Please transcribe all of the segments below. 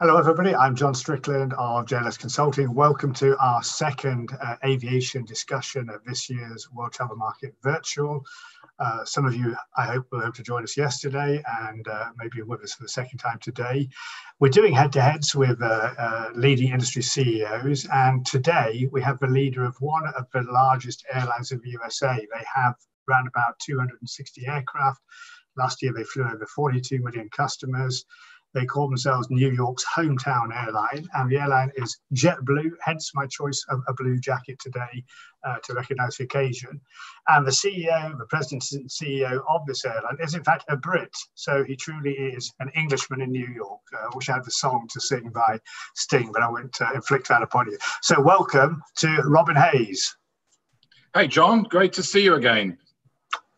Hello, everybody. I'm John Strickland of JLS Consulting. Welcome to our second uh, aviation discussion of this year's World Travel Market Virtual. Uh, some of you, I hope, were able to join us yesterday and uh, maybe with us for the second time today. We're doing head to heads with uh, uh, leading industry CEOs, and today we have the leader of one of the largest airlines in the USA. They have around about 260 aircraft. Last year, they flew over 42 million customers. They call themselves New York's hometown airline, and the airline is JetBlue, hence my choice of a blue jacket today uh, to recognize the occasion. And the CEO, the president and CEO of this airline is, in fact, a Brit. So he truly is an Englishman in New York. Uh, I wish I had the song to sing by Sting, but I won't uh, inflict that upon you. So, welcome to Robin Hayes. Hey, John, great to see you again.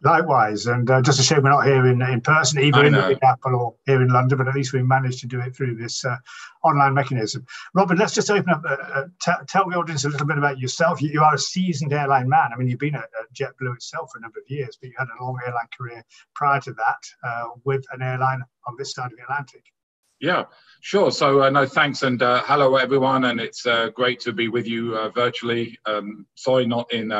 Likewise, and uh, just a shame we're not here in, in person, either in Apple or here in London, but at least we managed to do it through this uh, online mechanism. Robin, let's just open up, uh, uh t- tell the audience a little bit about yourself. You, you, are a seasoned airline man. I mean, you've been at, at, JetBlue itself for a number of years, but you had a long airline career prior to that uh, with an airline on this side of the Atlantic. Yeah, sure. So, uh, no, thanks, and uh, hello everyone, and it's uh, great to be with you uh, virtually. Um, sorry, not in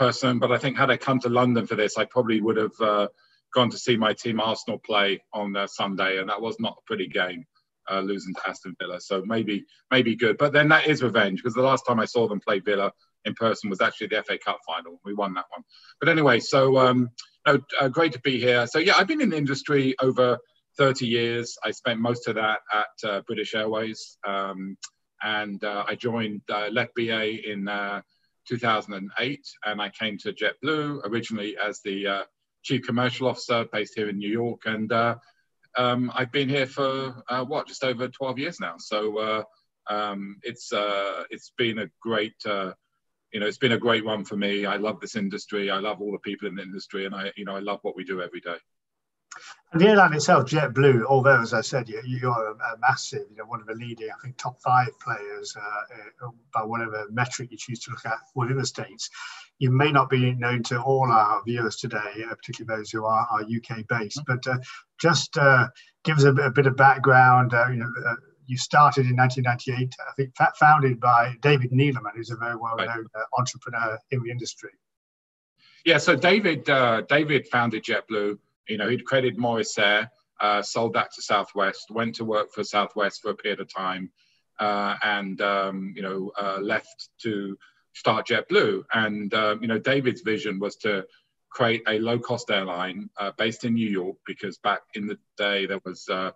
person, but I think had I come to London for this, I probably would have uh, gone to see my team Arsenal play on uh, Sunday, and that was not a pretty game, uh, losing to Aston Villa. So maybe maybe good, but then that is revenge because the last time I saw them play Villa in person was actually the FA Cup final. We won that one. But anyway, so um, no, uh, great to be here. So yeah, I've been in the industry over 30 years. I spent most of that at uh, British Airways. Um, and uh, I joined uh, BA in 2008, and I came to JetBlue originally as the uh, chief commercial officer based here in New York, and uh, um, I've been here for uh, what just over 12 years now. So uh, um, it's uh, it's been a great uh, you know it's been a great run for me. I love this industry. I love all the people in the industry, and I you know I love what we do every day. And the airline itself, JetBlue, although as I said, you, you're a, a, massive, you know, one of the leading, I think, top five players uh, uh, by whatever metric you choose to look at within the states. You may not be known to all our viewers today, uh, particularly those who are, are UK based, but uh, just uh, give us a, a, bit of background. Uh, you know, you started in 1998, I think, founded by David Neeleman, who's a very well-known entrepreneur in the industry. Yeah, so David David founded JetBlue you know, he'd created Morris Air, uh, sold that to Southwest, went to work for Southwest for a period of time, uh, and um, you know, uh, left to start JetBlue. And uh, you know, David's vision was to create a low-cost airline uh, based in New York because back in the day there was uh,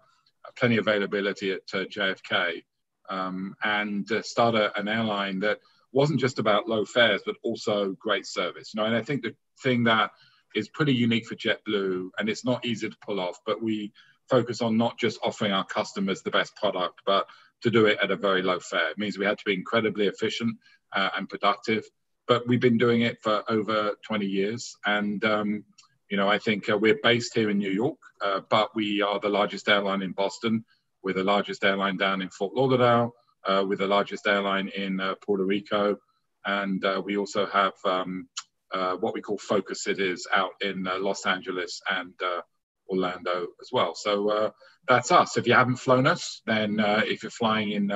plenty of availability at JFK, um, and start a, an airline that wasn't just about low fares but also great service. You know, and I think the thing that is pretty unique for JetBlue and it's not easy to pull off. But we focus on not just offering our customers the best product, but to do it at a very low fare. It means we had to be incredibly efficient uh, and productive. But we've been doing it for over 20 years. And, um, you know, I think uh, we're based here in New York, uh, but we are the largest airline in Boston. We're the largest airline down in Fort Lauderdale. Uh, we're the largest airline in uh, Puerto Rico. And uh, we also have um, uh, what we call focus cities out in uh, Los Angeles and uh, Orlando as well. So uh, that's us. If you haven't flown us, then uh, if you're flying in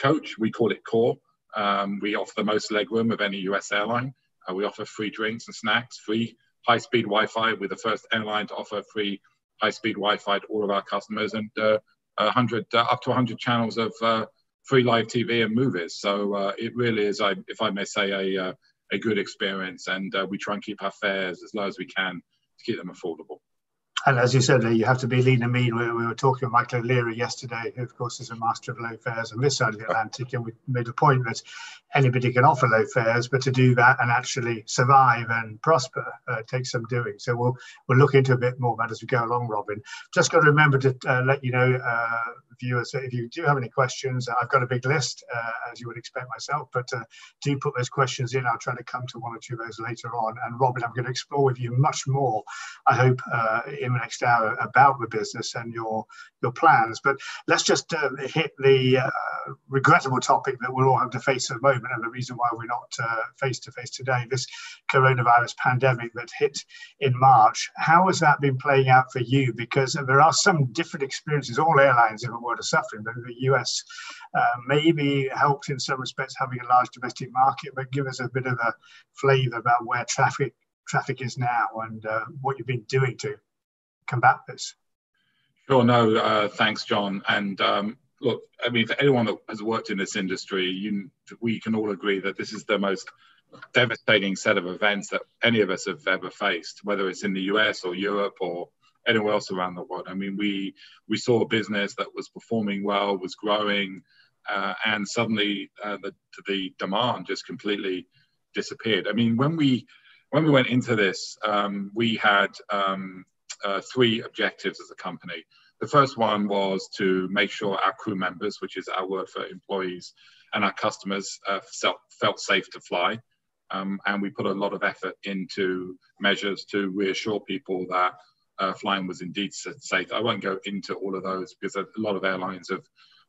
coach, we call it core. Um, we offer the most legroom of any US airline. we offer free drinks and snacks, free high-speed Wi-Fi. We're the first airline to offer free high-speed Wi-Fi to all of our customers, and 100 up to 100 channels of free live TV and movies. So it really is, I, if I may say, a a good experience, and uh, we try and keep our fares as low as we can to keep them affordable. And as you said, you have to be lean and mean. We, we were talking with Michael O'Leary yesterday, who, of course, is a master of low fares on this side of the Atlantic. And we made a point that anybody can offer low fares, but to do that and actually survive and prosper uh, takes some doing. So we'll we'll look into a bit more that as we go along, Robin. Just got to remember to uh, let you know, uh, viewers, if you do have any questions, I've got a big list, uh, as you would expect myself, but uh, do put those questions in. I'll try to come to one or two of those later on. And Robin, I'm going to explore with you much more, I hope, uh, in the next hour about the business and your your plans. But let's just uh, hit the uh, regrettable topic that we're all having to face at the moment, and the reason why we're not face to face today. This coronavirus pandemic that hit in March. How has that been playing out for you? Because there are some different experiences. All airlines world are suffering, but the US uh, maybe helped in some respects having a large domestic market. But give us a bit of a flavour about where traffic traffic is now and uh, what you've been doing to combat this. Sure. No, uh, thanks, John. And um, look, I mean, for anyone that has worked in this industry, you, we can all agree that this is the most devastating set of events that any of us have ever faced, whether it's in the US or Europe or anywhere else around the world. I mean, we we saw a business that was performing well, was growing, uh, and suddenly uh, the the demand just completely disappeared. I mean, when we when we went into this, um, we had um, uh, three objectives as a company. The first one was to make sure our crew members, which is our word for employees, and our customers uh, felt, felt safe to fly. Um, and we put a lot of effort into measures to reassure people that uh, flying was indeed safe. I won't go into all of those because a lot of airlines have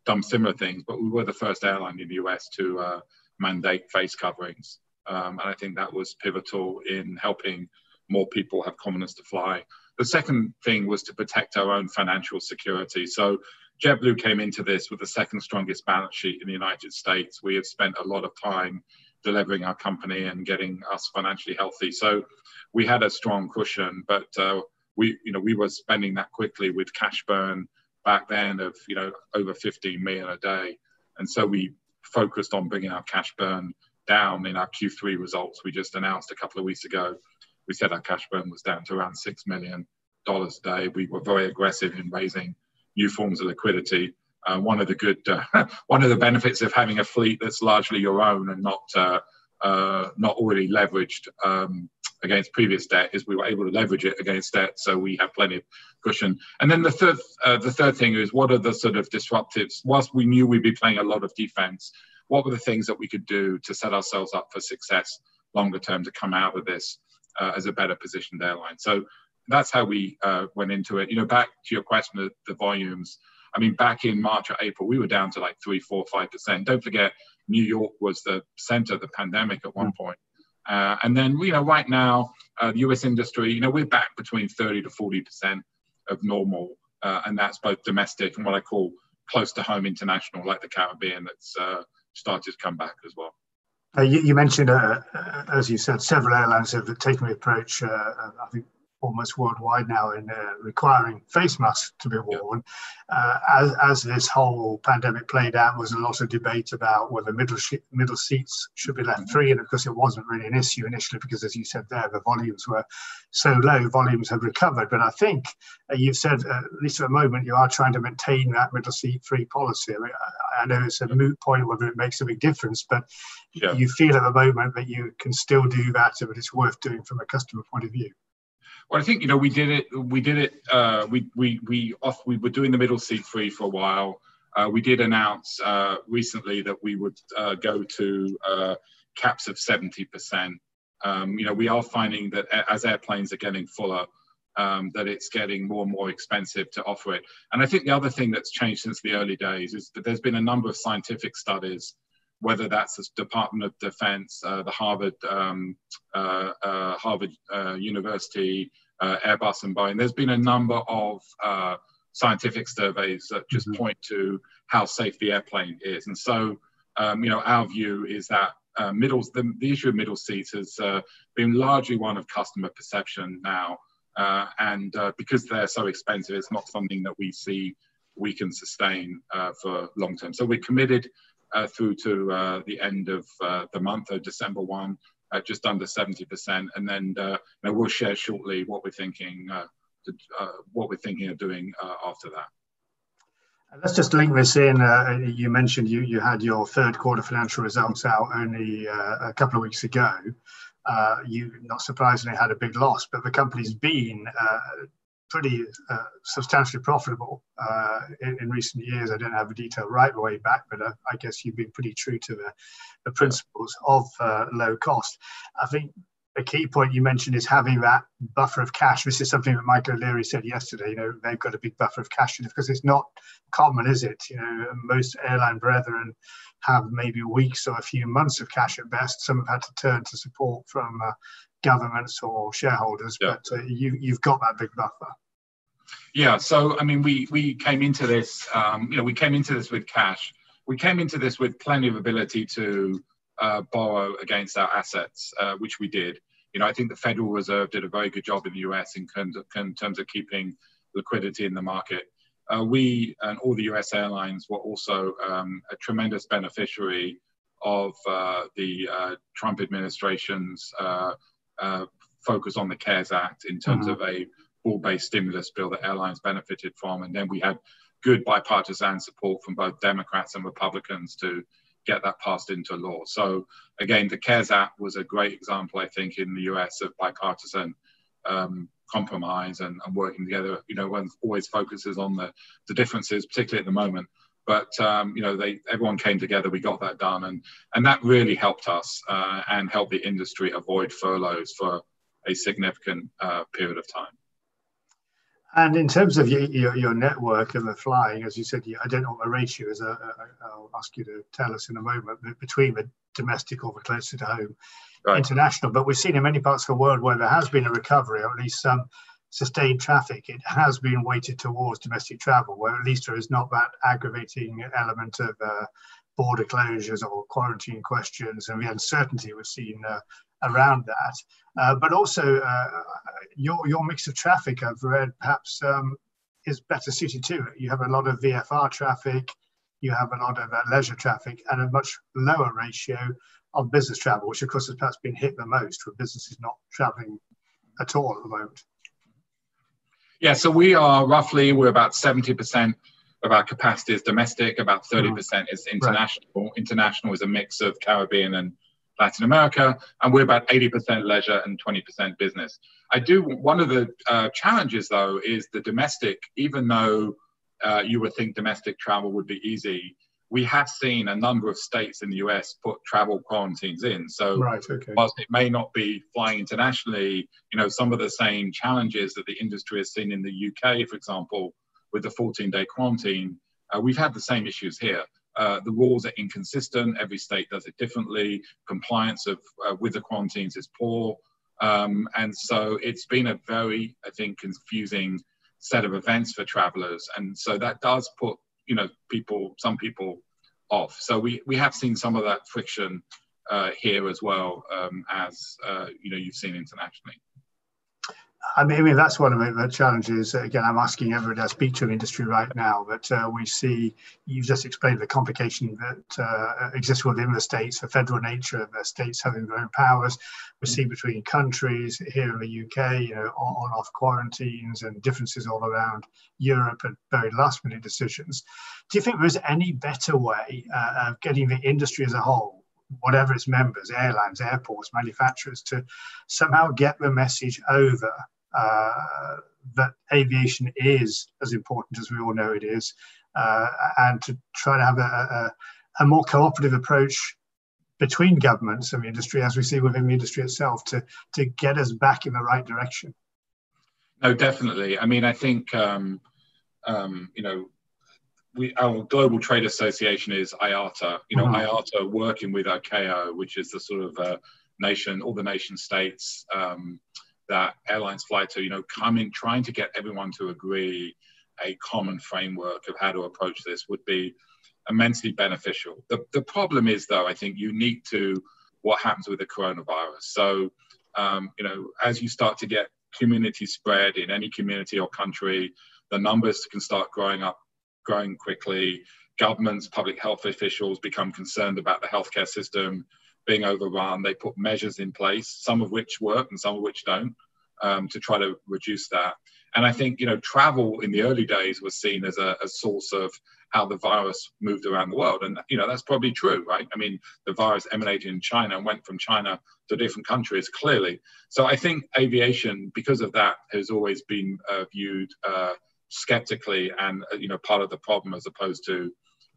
done similar things, but we were the first airline in the US to uh, mandate face coverings. Um, and I think that was pivotal in helping more people have confidence to fly. The second thing was to protect our own financial security. So JetBlue came into this with the second strongest balance sheet in the United States. We have spent a lot of time deleveraging our company and getting us financially healthy. So we had a strong cushion, but uh, we, you know, we were spending that quickly with cash burn back then of, you know, over 15 million a day. And so we focused on bringing our cash burn down in our Q3 results we just announced a couple of weeks ago we said our cash burn was down to around six million dollars a day. We were very aggressive in raising new forms of liquidity. Uh, one of the good, uh, one of the benefits of having a fleet that's largely your own and not uh, uh, not already leveraged um, against previous debt is we were able to leverage it against debt, so we have plenty of cushion. And then the third, uh, the third thing is what are the sort of disruptives? Whilst we knew we'd be playing a lot of defense, what were the things that we could do to set ourselves up for success longer term to come out of this? uh, as a better positioned airline. So that's how we uh, went into it. You know, back to your question of the volumes. I mean, back in March or April, we were down to like three, four, five percent. Don't forget, New York was the center of the pandemic at one mm. point. Uh, and then, you know, right now, uh, the U.S. industry, you know, we're back between 30 to 40 percent of normal, uh, and that's both domestic and what I call close to home international, like the Caribbean, that's uh, started to come back as well. Uh, you, you, mentioned, uh, as you said, several airlines have taken the approach. I think almost worldwide now in uh, requiring face masks to be worn. Uh, as, as this whole pandemic played out, was a lot of debate about whether middle sh- middle seats should be left mm-hmm. free, and of course it wasn't really an issue initially because, as you said there, the volumes were so low. Volumes have recovered, but I think uh, you've said uh, at least at the moment you are trying to maintain that middle seat free policy. I, mean, I, I know it's a moot point whether it makes a big difference, but yeah. you feel at the moment that you can still do that, but it's worth doing from a customer point of view. Well, I think you know we did it. We did it. Uh, we we we off. We were doing the middle seat free for a while. Uh, we did announce uh, recently that we would uh, go to uh, caps of seventy percent. Um, you know, we are finding that as airplanes are getting fuller, um, that it's getting more and more expensive to offer it. And I think the other thing that's changed since the early days is that there's been a number of scientific studies whether that's the Department of Defense, uh, the Harvard, um, uh, uh, Harvard uh, University, uh, Airbus and Boeing. There's been a number of uh, scientific surveys that just mm-hmm. point to how safe the airplane is. And so, um, you know, our view is that uh, middles, the, the, issue of middle seats has been largely one of customer perception now. and because they're so expensive, it's not something that we see we can sustain for long term. So we're committed uh, through to uh, the end of uh, the month, of December 1, at just under 70%. And then we'll share shortly what we're thinking, to, what we're thinking of doing after that. Let's just link this in. Uh, you mentioned you, you had your third quarter financial results out only uh, a couple of weeks ago. Uh, you, not surprisingly, had a big loss, but the company's been pretty uh, substantially profitable uh, in, in, recent years. I don't have the detail right the way back, but uh, I guess you've been pretty true to the, the principles of uh, low cost. I think a key point you mentioned is having that buffer of cash. This is something that Michael O'Leary said yesterday. You know, they've got a big buffer of cash because it's not common, is it? You know, most airline brethren have maybe weeks or a few months of cash at best. Some have had to turn to support from uh, governments or shareholders, yeah. but uh, you, you've got that big buffer. Yeah. So, I mean, we we came into this, um, you know, we came into this with cash. We came into this with plenty of ability to uh, borrow against our assets, uh, which we did. You know, I think the Federal Reserve did a very good job in the US in terms of, in terms of keeping liquidity in the market. Uh, we and all the US airlines were also um, a tremendous beneficiary of uh, the uh, Trump administration's uh, focus on the CARES Act in terms mm-hmm. of a broad-based stimulus bill that airlines benefited from. And then we had good bipartisan support from both Democrats and Republicans to get that passed into law. So again, the CARES Act was a great example, I think, in the US of bipartisan um, compromise and, and, working together. You know, one always focuses on the, the differences, particularly at the moment. But um, you know, they everyone came together. We got that done, and and that really helped us uh, and helped the industry avoid furloughs for a significant uh, period of time. And in terms of your, your, your, network and the flying, as you said, I don't know what the ratio is. Uh, uh, I'll ask you to tell us in a moment between the domestic or the closer to home right. international. But we've seen in many parts of the world where there has been a recovery, or at least some sustained traffic, it has been weighted towards domestic travel, where at least there is not that aggravating element of uh, border closures or quarantine questions and the uncertainty we've seen uh, around that. Uh, but also, uh, your, your mix of traffic, I've read, perhaps um, is better suited to it. You have a lot of VFR traffic, you have a lot of uh, leisure traffic, and a much lower ratio of business travel, which of course has perhaps been hit the most with businesses not traveling at all at the moment. Yeah, so we are roughly, we're about 70% of our capacity is domestic, about 30% mm. is international. Right. International is a mix of Caribbean and Latin America, and we're about 80% leisure and 20% business. I do, one of the uh, challenges though is the domestic, even though uh, you would think domestic travel would be easy, we have seen a number of states in the US put travel quarantines in. So, right, okay. whilst it may not be flying internationally, you know, some of the same challenges that the industry has seen in the UK, for example, with the 14 day quarantine, uh, we've had the same issues here. Uh, the rules are inconsistent. Every state does it differently. Compliance of uh, with the quarantines is poor, um, and so it's been a very, I think, confusing set of events for travelers. And so that does put, you know, people, some people off. So we we have seen some of that friction uh, here as well um, as uh, you know you've seen internationally. I mean, that's one of the challenges. Again, I'm asking everybody I speak to in industry right now, but uh, we see, you've just explained the complication that uh, exists within the states, the federal nature of the states having their own powers. We see between countries here in the UK, you know, on off quarantines and differences all around Europe and very last minute decisions. Do you think there's any better way uh, of getting the industry as a whole whatever its members, airlines, airports, manufacturers, to somehow get the message over uh, that aviation is as important as we all know it is, uh, and to try to have a, a, a, more cooperative approach between governments and the industry, as we see within the industry itself, to to get us back in the right direction. No, definitely. I mean, I think um, um, you know. We, our global trade association is IATA. You know, mm-hmm. IATA working with ICAO, which is the sort of uh, nation, all the nation states, um, that airlines fly to, you know, coming, trying to get everyone to agree a common framework of how to approach this would be immensely beneficial. The, the problem is, though, I think unique to what happens with the coronavirus. So, um, you know, as you start to get community spread in any community or country, the numbers can start growing up, growing quickly. Governments, public health officials become concerned about the healthcare system being overrun. They put measures in place, some of which work and some of which don't, um, to try to reduce that. And I think you know travel in the early days was seen as a, a source of how the virus moved around the world, and you know that's probably true, right? I mean, the virus emanated in China and went from China to different countries clearly. So I think aviation, because of that, has always been uh, viewed uh, skeptically and uh, you know part of the problem as opposed to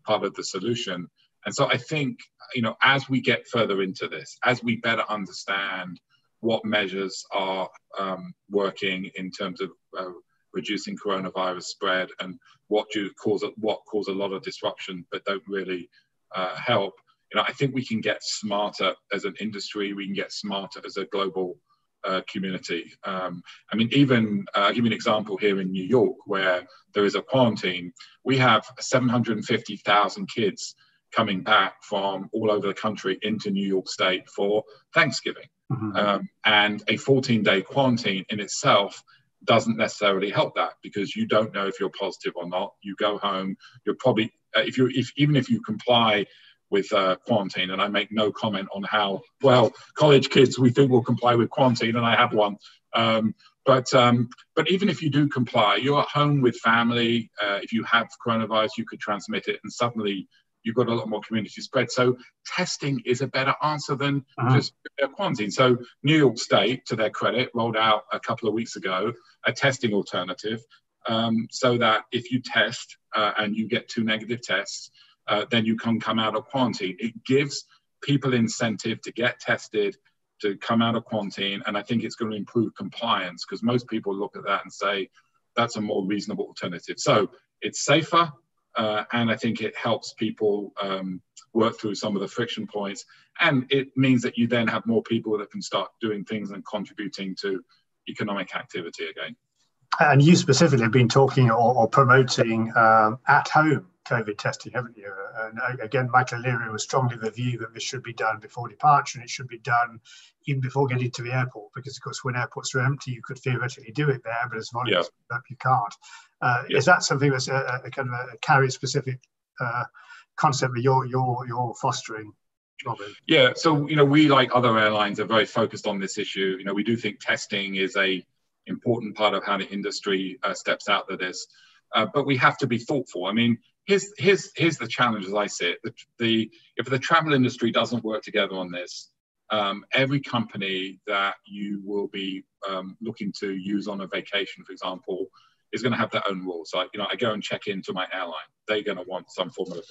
part of the solution. And so I think, you know, as we get further into this, as we better understand what measures are um, working in terms of uh, reducing coronavirus spread and what do cause what cause a lot of disruption but don't really uh, help. You know, I think we can get smarter as an industry. We can get smarter as a global uh, community. Um, I mean, even uh, I'll give you an example here in New York, where there is a quarantine. We have 750,000 kids coming back from all over the country into New York State for Thanksgiving. Mm-hmm. Um, and a 14 day quarantine in itself doesn't necessarily help that because you don't know if you're positive or not. You go home, you're probably, uh, if you, if even if you comply with uh, quarantine, and I make no comment on how well college kids we think will comply with quarantine, and I have one. Um, but um, but even if you do comply, you're at home with family. Uh, if you have coronavirus, you could transmit it, and suddenly you've got a lot more community spread. So testing is a better answer than uh-huh. just quarantine. So New York State, to their credit, rolled out a couple of weeks ago a testing alternative, um, so that if you test uh, and you get two negative tests, uh, then you can come out of quarantine. It gives people incentive to get tested, to come out of quarantine, and I think it's going to improve compliance because most people look at that and say that's a more reasonable alternative. So it's safer, uh, and I think it helps people um, work through some of the friction points, and it means that you then have more people that can start doing things and contributing to economic activity again. And you specifically have been talking or, or promoting um, at home COVID testing, haven't you? And again, Michael O'Leary was strongly of the view that this should be done before departure and it should be done even before getting to the airport, because of course, when airports are empty, you could theoretically do it there, but as volumes yeah. up, you can't. Uh, yeah. Is that something that's a, a kind of a carrier specific uh, concept that you're, you're, you're fostering? Robin? Yeah, so you know, we like other airlines are very focused on this issue. You know, we do think testing is a important part of how the industry uh, steps out of this. Uh, but we have to be thoughtful. I mean, here's here's here's the challenge as I see it. The, the if the travel industry doesn't work together on this, um, every company that you will be um, looking to use on a vacation, for example, is going to have their own rules. Like you know, I go and check into my airline, they're going to want some form of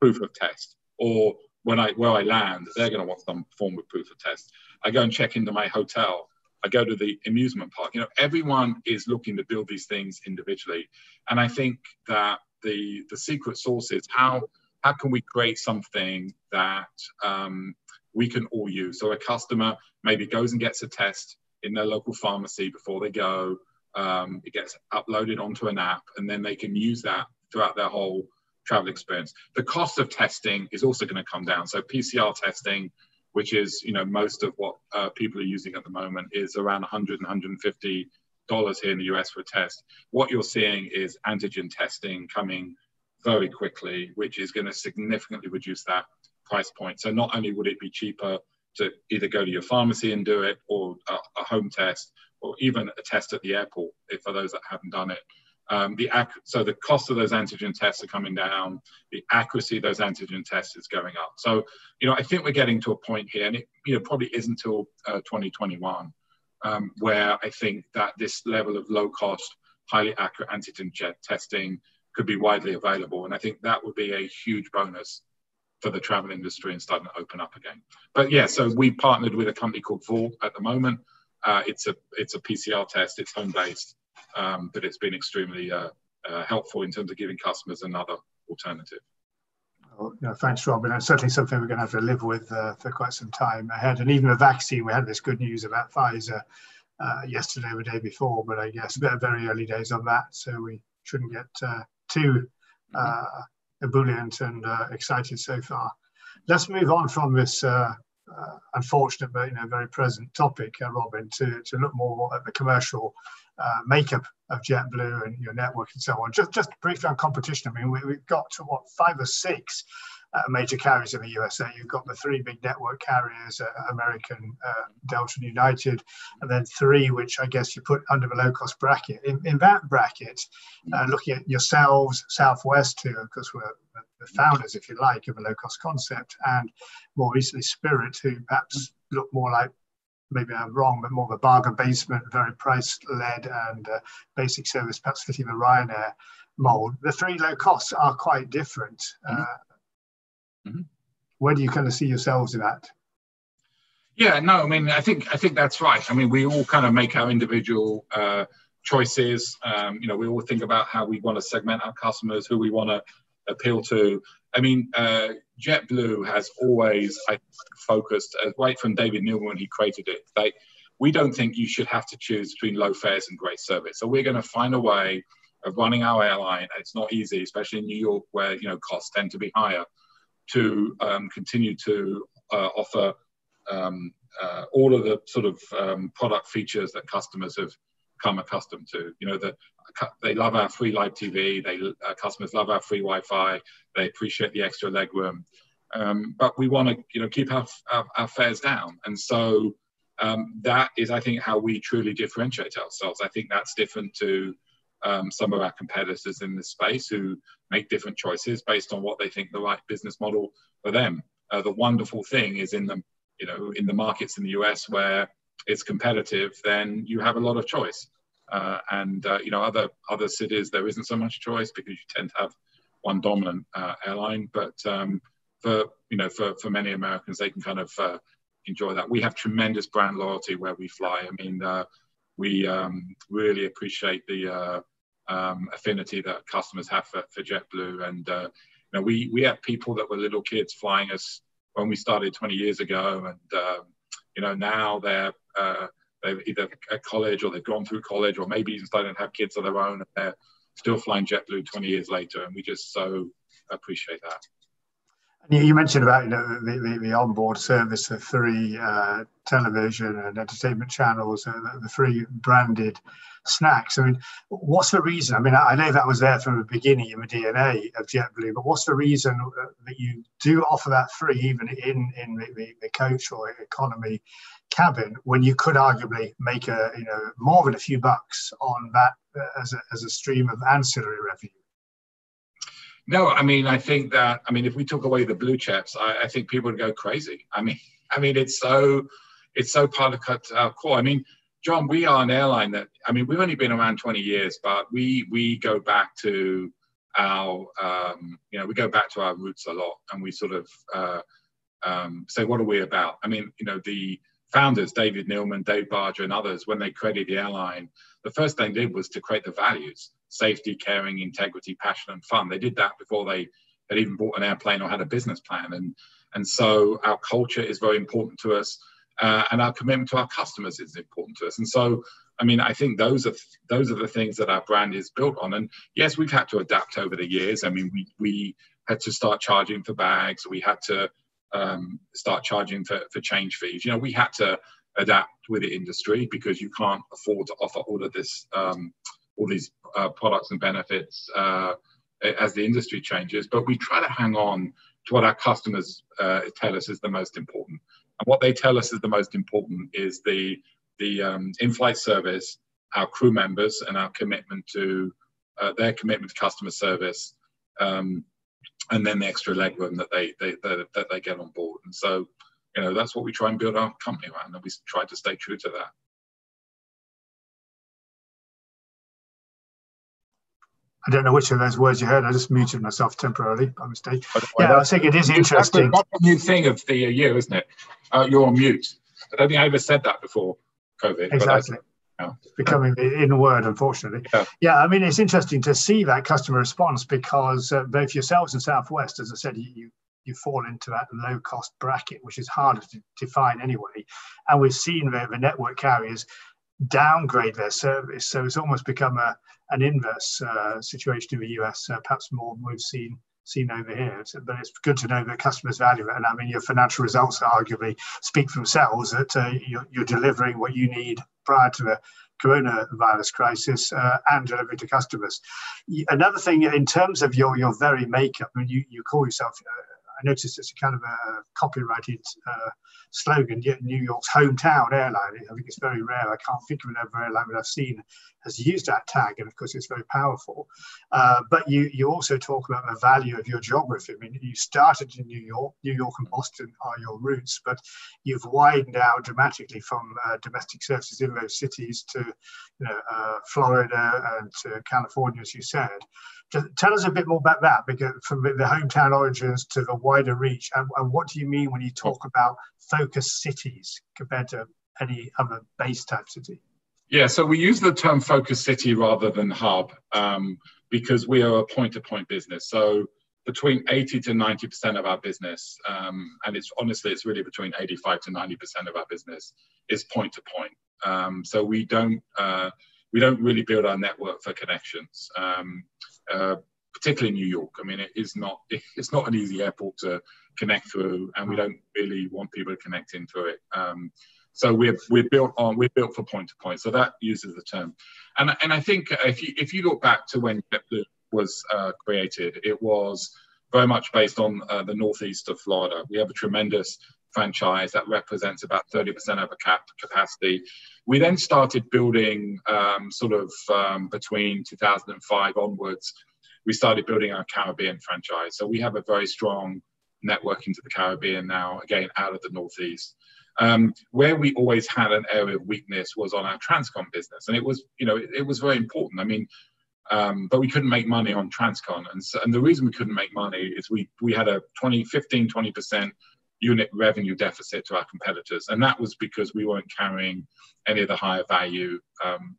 proof of test, or when I where I land, they're going to want some form of proof of test. I go and check into my hotel. I go to the amusement park. You know, everyone is looking to build these things individually, and I think that the the secret sauce is how how can we create something that um, we can all use? So a customer maybe goes and gets a test in their local pharmacy before they go. Um, it gets uploaded onto an app, and then they can use that throughout their whole travel experience. The cost of testing is also going to come down. So PCR testing, which is you know most of what uh, people are using at the moment, is around 100 and 150 dollars here in the US for a test. What you're seeing is antigen testing coming very quickly, which is going to significantly reduce that price point. So not only would it be cheaper to either go to your pharmacy and do it, or a, a home test, or even a test at the airport, if for those that haven't done it. Um, the so the cost of those antigen tests are coming down. The accuracy of those antigen tests is going up. So you know, I think we're getting to a point here, and it you know probably isn't until uh, 2021 um, where I think that this level of low cost, highly accurate antigen testing could be widely available. And I think that would be a huge bonus for the travel industry and starting to open up again. But yeah, so we partnered with a company called Vault at the moment. Uh, it's a it's a PCR test. It's home based, um, but it's been extremely uh, uh, helpful in terms of giving customers another alternative. Well, you know, thanks, Robin. And certainly something we're going to have to live with uh, for quite some time ahead. And even the vaccine, we had this good news about Pfizer uh, yesterday or the day before, but I guess very early days on that. So we shouldn't get uh, too uh, ebullient and uh, excited so far. Let's move on from this uh, unfortunate but you know very present topic, Robin, to, to look more at the commercial uh, makeup of JetBlue and your network and so on. Just just briefly on competition. I mean, we, have got to what five or six uh, major carriers in the USA. You've got the three big network carriers: uh, American, uh, Delta, and United, and then three which I guess you put under the low cost bracket. In, in that bracket, uh, looking at yourselves, Southwest, who of course were the founders, if you like, of a low cost concept, and more recently Spirit, who perhaps look more like maybe I'm wrong, but more of a bargain basement, very price led and uh, basic service, perhaps fitting the Ryanair mold. The three low costs are quite different. Mm-hmm. Uh, mm-hmm. Where do you kind of see yourselves in that? Yeah, no, I mean, I think I think that's right. I mean, we all kind of make our individual uh, choices. Um, you know, we all think about how we want to segment our customers, who we want to appeal to. I mean, uh, JetBlue has always I focused uh, right from David Neeleman when he created it. Like, we don't think you should have to choose between low fares and great service. So we're going to find a way of running our airline. It's not easy, especially in New York, where you know costs tend to be higher, to um, continue to uh, offer um, uh, all of the sort of um, product features that customers have come accustomed to. You know, that they love our free live TV. They uh, customers love our free Wi-Fi. They appreciate the extra legroom. Um, but we want to, you know, keep our, our, our fares down. And so um, that is, I think, how we truly differentiate ourselves. I think that's different to um, some of our competitors in this space who make different choices based on what they think the right business model for them. Uh, the wonderful thing is in the you know, in the markets in the US where it's competitive, then you have a lot of choice. Uh, and uh, you know, other other cities there isn't so much choice because you tend to have one dominant uh, airline. But um, for you know, for for many Americans, they can kind of uh, enjoy that. We have tremendous brand loyalty where we fly. I mean, uh, we um, really appreciate the uh, um, affinity that customers have for, for JetBlue, and you know, we we have people that were little kids flying us when we started 20 years ago, and um, you know now they're uh, they've either at college or they've gone through college or maybe even starting to have kids of their own, and they're still flying JetBlue 20 years later, and we just so appreciate that. And you mentioned about you know the, the, the onboard service of three uh, television and entertainment channels, uh, the three branded snacks. I mean, what's the reason? I mean, I know that was there from the beginning in the DNA of JetBlue, but what's the reason uh, that you do offer that free even in in the, the, the coach or economy cabin when you could arguably make a you know more than a few bucks on that uh, as a, as a stream of ancillary revenue? No, I mean, I think that, I mean, if we took away the blue chips, I, I think people would go crazy. I mean, I mean, it's so, it's so part of our core. I mean, John, we are an airline that, I mean, we've only been around 20 years, but we, we go back to our, um, you know, we go back to our roots a lot and we sort of uh, um, say, what are we about? I mean, you know, the founders, David Neeleman, Dave Barger, and others, when they created the airline, the first thing they did was to create the values safety, caring, integrity, passion, and fun. They did that before they had even bought an airplane or had a business plan. And, and so our culture is very important to us. Uh, and our commitment to our customers is important to us. And so, I mean, I think those are those are the things that our brand is built on. And yes, we've had to adapt over the years. I mean, we we had to start charging for bags. We had to um, start charging for, for change fees. You know, we had to adapt with the industry because you can't afford to offer all of this um, all these uh, products and benefits uh, as the industry changes, but we try to hang on to what our customers uh, tell us is the most important. And what they tell us is the most important is the the um, in-flight service, our crew members, and our commitment to uh, their commitment to customer service, um, and then the extra legroom that they, they that, that they get on board. And so, you know, that's what we try and build our company around, and we try to stay true to that. I don't know which of those words you heard. I just muted myself temporarily by mistake. Yeah, I think it is interesting. That's a new thing of the year, isn't it? Uh, you're on mute. I don't think I ever said that before COVID. Exactly. It's becoming the in word, unfortunately. Yeah. yeah. I mean, it's interesting to see that customer response because uh, both yourselves and Southwest, as I said, you, you fall into that low cost bracket, which is harder to define anyway. And we've seen the, the network carriers downgrade their service. So it's almost become a, an inverse uh, situation in the US, uh, perhaps more than we've seen seen over here. So, but it's good to know that customers value it. And I mean, your financial results arguably speak for themselves that uh, you're, you're, delivering what you need prior to the coronavirus crisis uh, and delivering to customers. Another thing, in terms of your, your very makeup, I mean, you, you call yourself uh, I noticed it's a kind of a copyrighted uh, slogan, yet New York's hometown airline. I think it's very rare. I can't think of another airline that I've seen has used that tag, and of course, it's very powerful. Uh, but you you also talk about the value of your geography. I mean, you started in New York. New York and Boston are your roots, but you've widened out dramatically from uh, domestic services in those cities to, you know, uh, Florida and to California, as you said just tell us a bit more about that, because from the hometown origins to the wider reach, and, and what do you mean when you talk about focus cities compared to any other base type city? Yeah, so we use the term focus city rather than hub um, because we are a point-to-point business. So between 80 to 90 percent of our business, um, and it's honestly it's really between 85 to 90 percent of our business is point to point. Um, so we don't uh, we don't really build our network for connections, um, uh, particularly New York. I mean, it is not it's not an easy airport to connect through, and we don't really want people to connect into it. Um, so we're we're built on we're built for point to point. So that uses the term, and and I think if you if you look back to when JetBlue was uh, created, it was very much based on uh, the northeast of Florida. We have a tremendous franchise that represents about 30% of our cap capacity. We then started building um, sort of um, between 2005 onwards. We started building our Caribbean franchise. So we have a very strong network into the Caribbean now, again, out of the Northeast. Um, where we always had an area of weakness was on our Transcon business. And it was, you know, it, it was very important. I mean, um, but we couldn't make money on Transcon. And, so, and the reason we couldn't make money is we, we had a 20, 15, 20% unit revenue deficit to our competitors. And that was because we weren't carrying any of the higher value, um,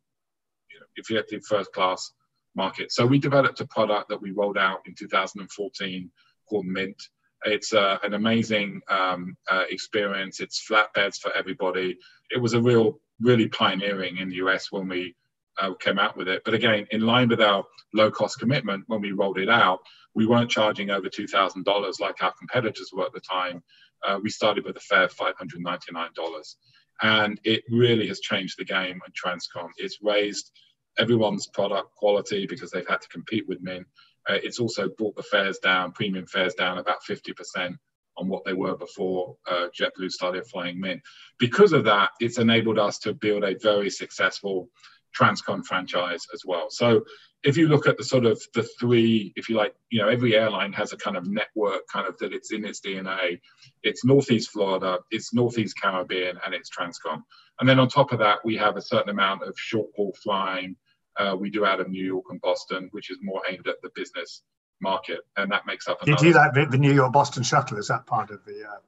you know, first class market. So we developed a product that we rolled out in 2014 called Mint. It's uh, an amazing um, uh, experience. It's flatbeds for everybody. It was a real, really pioneering in the US when we uh, came out with it. But again, in line with our low cost commitment, when we rolled it out, we weren't charging over $2,000 like our competitors were at the time. Uh, we started with a of $599. And it really has changed the game at Transcon. It's raised everyone's product quality because they've had to compete with Mint. Uh, it's also brought the fares down, premium fares down about 50% on what they were before uh, JetBlue started flying Mint. Because of that, it's enabled us to build a very successful Transcon franchise as well. So if you look at the sort of the three, if you like, you know, every airline has a kind of network kind of that it's in its DNA. It's Northeast Florida, it's Northeast Caribbean, and it's Transcon. And then on top of that, we have a certain amount of short haul flying. Uh, we do out of New York and Boston, which is more aimed at the business market, and that makes up. Do you do that the New York Boston shuttle? Is that part of the? Uh...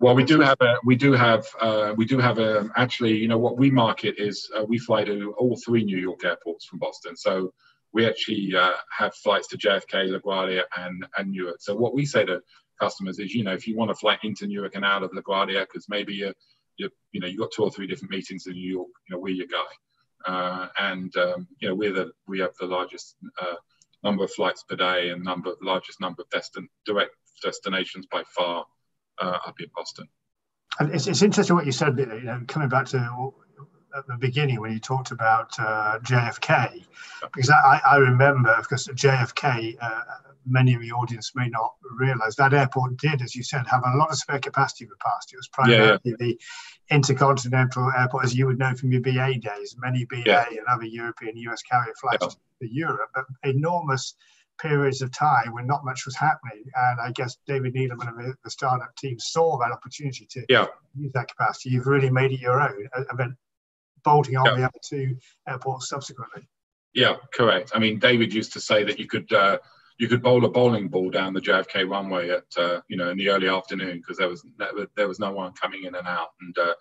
Well, we do have a we do have uh, we do have a actually you know what we market is uh, we fly to all three New York airports from Boston. So we actually uh, have flights to JFK, LaGuardia, and and Newark. So what we say to customers is you know if you want to fly into Newark and out of LaGuardia because maybe you you you know you got two or three different meetings in New York, you know we're your guy. Uh, and um, you know we're the we have the largest uh, number of flights per day and number largest number of destin direct destinations by far uh, up in Boston. And it's, it's interesting what you said, you know, coming back to at the beginning when you talked about uh, JFK, because I, I remember, of course, JFK, uh, many of the audience may not realize that airport did, as you said, have a lot of spare capacity for past. It was primarily yeah, yeah. the intercontinental airport, as you would know from your BA days, many BA yeah. and other European US carrier flights to Europe, but enormous periods of time when not much was happening. And I guess David Neeleman and the, startup team saw that opportunity to yeah. use that capacity. You've really made it your own and then bolting on yeah. the other two airports subsequently. Yeah, correct. I mean, David used to say that you could uh, you could bowl a bowling ball down the JFK runway at uh, you know in the early afternoon because there was there was no one coming in and out, and uh,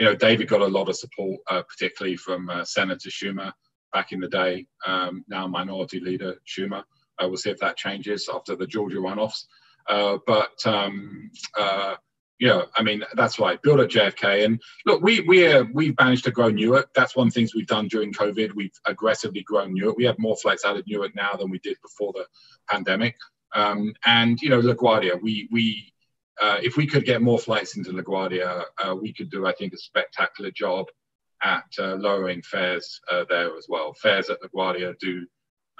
you know David got a lot of support, uh, particularly from uh, Senator Schumer back in the day, um, now Minority Leader Schumer. Uh, we'll see if that changes after the Georgia runoffs. Uh, but um, uh, yeah, I mean that's right. Build at JFK, and look, we we uh, we've managed to grow Newark. That's one of the things we've done during COVID. We've aggressively grown Newark. We have more flights out of Newark now than we did before the pandemic. Um, and you know, LaGuardia, we we uh, if we could get more flights into LaGuardia, uh, we could do, I think, a spectacular job at uh, lowering fares uh, there as well. Fares at LaGuardia do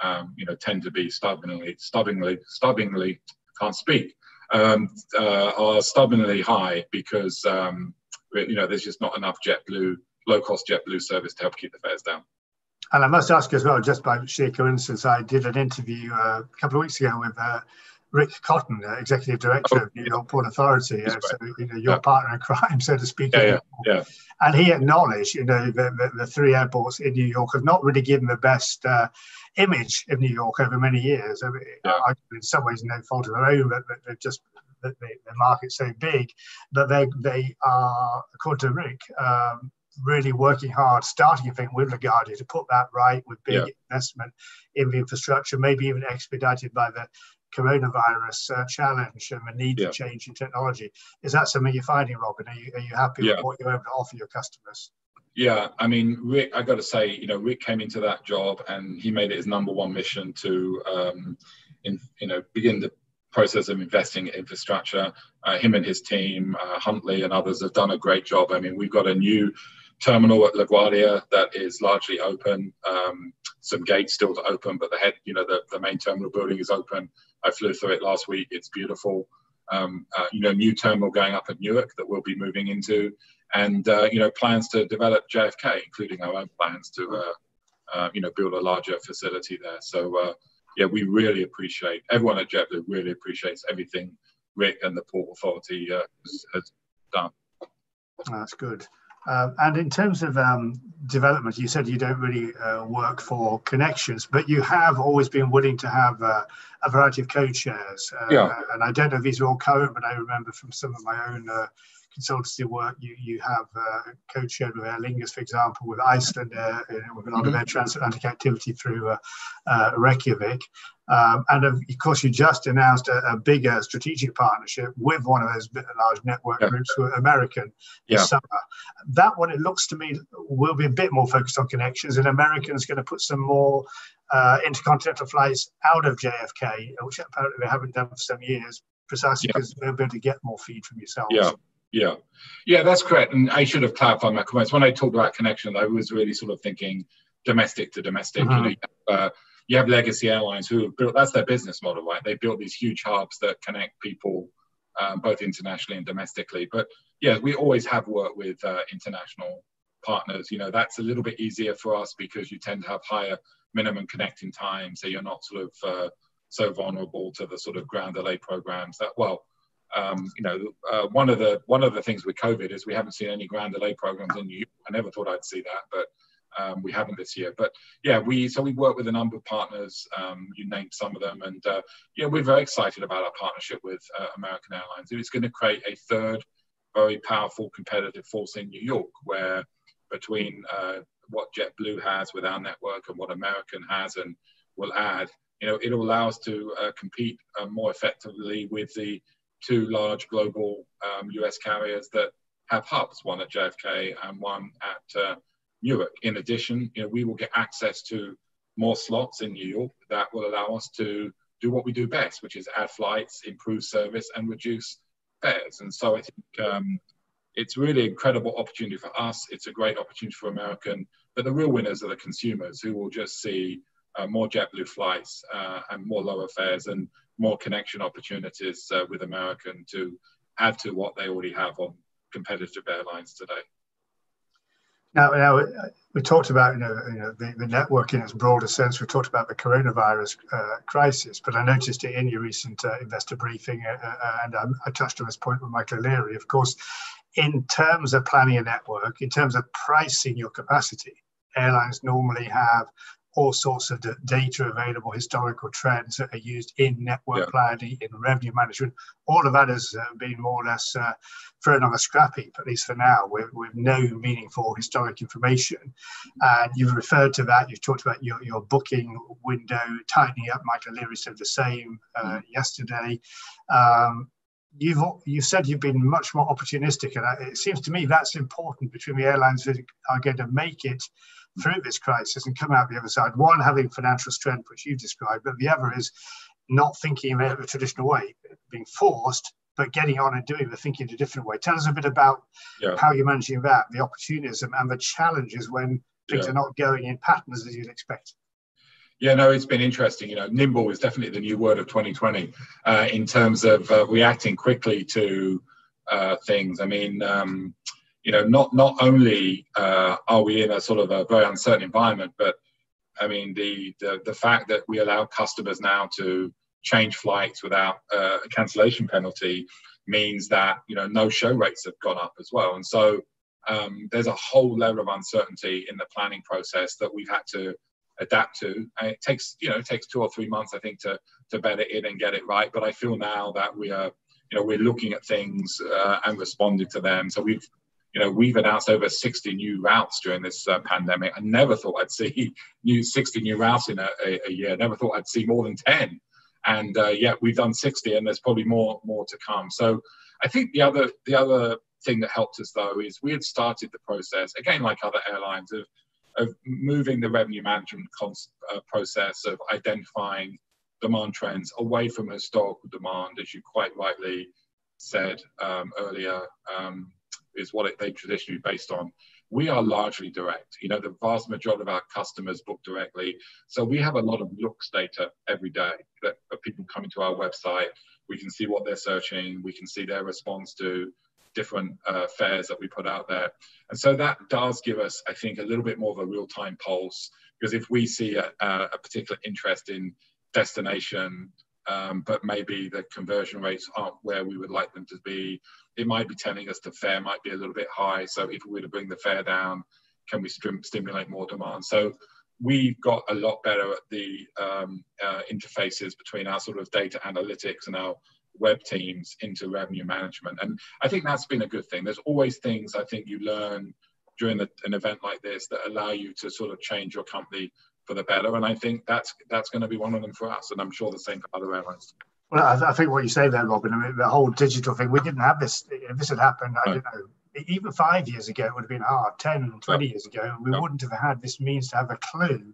um, you know, tend to be stubbornly, stubbornly, stubbornly, can't speak, um, uh, are stubbornly high because, um, you know, there's just not enough JetBlue, low cost JetBlue service to help keep the fares down. And I must ask as well, just by sheer coincidence, I did an interview uh, a couple of weeks ago with uh, Rick Cotton, uh, executive director oh, of New York Port Authority, uh, so you know your yeah. partner in crime, so to speak. Yeah, yeah, yeah. And he acknowledged, you know, the, the, the, three airports in New York have not really given the best uh, image of New York over many years. I mean, yeah. in some ways, no fault of their own, but, but they're just that the, the market's so big that they they are, according to Rick, um, really working hard, starting a thing with LaGuardia to put that right with big yeah. investment in the infrastructure, maybe even expedited by the coronavirus uh, challenge and the need yeah. to change in technology. Is that something you're finding, Robin? Are you, are you happy yeah. with what you're able to offer your customers? Yeah, I mean, Rick, I got to say, you know, Rick came into that job and he made it his number one mission to, um, in, you know, begin the process of investing in infrastructure. Uh, him and his team, uh, Huntley and others, have done a great job. I mean, we've got a new terminal at LaGuardia that is largely open. Um, some gates still to open, but the head, you know, the, the main terminal building is open. I flew through it last week. It's beautiful. Um, uh, you know, new terminal going up at Newark that we'll be moving into and uh, you know plans to develop JFK, including our own plans to uh, uh, you know build a larger facility there. So uh, yeah, we really appreciate everyone at JetBlue really appreciates everything Rick and the Port Authority uh, has, has, done. That's good. And in terms of um, development, you said you don't really work for connections, but you have always been willing to have a variety of code shares. yeah. And I don't know if these are all current, but I remember from some of my own consultancy work, you you have uh, code shared with Aer Lingus, for example, with Iceland, uh, with a lot mm-hmm. of their transatlantic activity through uh, uh, Reykjavik. Um, and of course, you just announced a, a, bigger strategic partnership with one of those large network yeah. groups, American, this yeah. summer. That one, it looks to me, will be a bit more focused on connections, and American's going to put some more uh, intercontinental flights out of JFK, which apparently they haven't done for some years, precisely yeah. because they'll be able to get more feed from yourselves. Yeah. Yeah, yeah, that's correct. And I should have clarified my comments when I talked about connection. I was really sort of thinking domestic to domestic. Uh-huh. You, know, you, have, uh, you have legacy airlines who have built that's their business model, right? They built these huge hubs that connect people um, both internationally and domestically. But yeah, we always have worked with uh, international partners. You know, that's a little bit easier for us because you tend to have higher minimum connecting time, so you're not sort of uh, so vulnerable to the sort of ground delay programs that well um, you know, uh, one of the one of the things with COVID is we haven't seen any ground delay programs in New York. I never thought I'd see that, but um, we haven't this year. But yeah, we so we work with a number of partners. Um, you named some of them, and uh, yeah, we're very excited about our partnership with uh, American Airlines. It's going to create a third very powerful competitive force in New York, where between uh, what JetBlue has with our network and what American has and will add, you know, it'll allow us to uh, compete uh, more effectively with the two large global um, US carriers that have hubs, one at JFK and one at uh, Newark. In addition, you know, we will get access to more slots in New York that will allow us to do what we do best, which is add flights, improve service, and reduce fares. And so I think um, it's really incredible opportunity for us. It's a great opportunity for American, but the real winners are the consumers who will just see uh, more JetBlue flights uh, and more lower fares and more connection opportunities uh, with American to add to what they already have on competitive airlines today. Now, now we talked about you know, you know the, the network in its broader sense. We talked about the coronavirus uh, crisis, but I noticed it in your recent uh, investor briefing, uh, uh and um, I touched on this point with Michael O'Leary. Of course, in terms of planning a network, in terms of pricing your capacity, airlines normally have all sorts of data available, historical trends that are used in network yeah. planning, in revenue management. All of that has uh, been more or less uh, thrown on a scrap heap, at least for now, with, with no meaningful historic information. And you've referred to that, you've talked about your, your booking window tightening up. Michael Leary said the same uh, mm. yesterday. Um, you've you've said you've been much more opportunistic, and it seems to me that's important between the airlines that are going to make it through this crisis and come out the other side. One, having financial strength, which you've described, but the other is not thinking it the traditional way, being forced, but getting on and doing the thinking in a different way. Tell us a bit about yeah. how you're managing that, the opportunism and the challenges when things yeah. are not going in patterns as you'd expect. Yeah, no, it's been interesting. You know, nimble is definitely the new word of 2020 uh, in terms of uh, reacting quickly to uh, things. I mean, um, you know, not not only uh, are we in a sort of a very uncertain environment, but I mean, the the, the fact that we allow customers now to change flights without uh, a cancellation penalty means that you know no show rates have gone up as well, and so um, there's a whole level of uncertainty in the planning process that we've had to adapt to. And it takes, you know, it takes two or three months, I think, to to bed it in and get it right. But I feel now that we are, you know, we're looking at things uh, and responding to them. So we've, you know, we've announced over 60 new routes during this uh, pandemic. I never thought I'd see new 60 new routes in a, a, a year. Never thought I'd see more than 10. And uh, yet we've done 60, and there's probably more more to come. So I think the other the other thing that helped us though is we had started the process again, like other airlines, of of moving the revenue management uh, process of identifying demand trends away from historical demand, as you quite rightly said um, earlier, um, is what it, they traditionally based on. We are largely direct. You know, the vast majority of our customers book directly. So we have a lot of looks data every day that people coming to our website. We can see what they're searching. We can see their response to different uh, fares that we put out there. And so that does give us, I think, a little bit more of a real time pulse because if we see a, a particular interest in destination, um, but maybe the conversion rates aren't where we would like them to be, it might be telling us the fare might be a little bit high. So if we were to bring the fare down, can we st stimulate more demand? So we've got a lot better at the um, uh, interfaces between our sort of data analytics and our web teams into revenue management. And I think that's been a good thing. There's always things I think you learn during an event like this that allow you to sort of change your company for the better. And I think that's that's going to be one of them for us. And I'm sure the same for other airlines. Well, I, I think what you say there, Robin, I mean, the whole digital thing, we didn't have this. If this had happened, I don't know, even five years ago, it would have been hard. 10, 20 years ago, we wouldn't have had this means to have a clue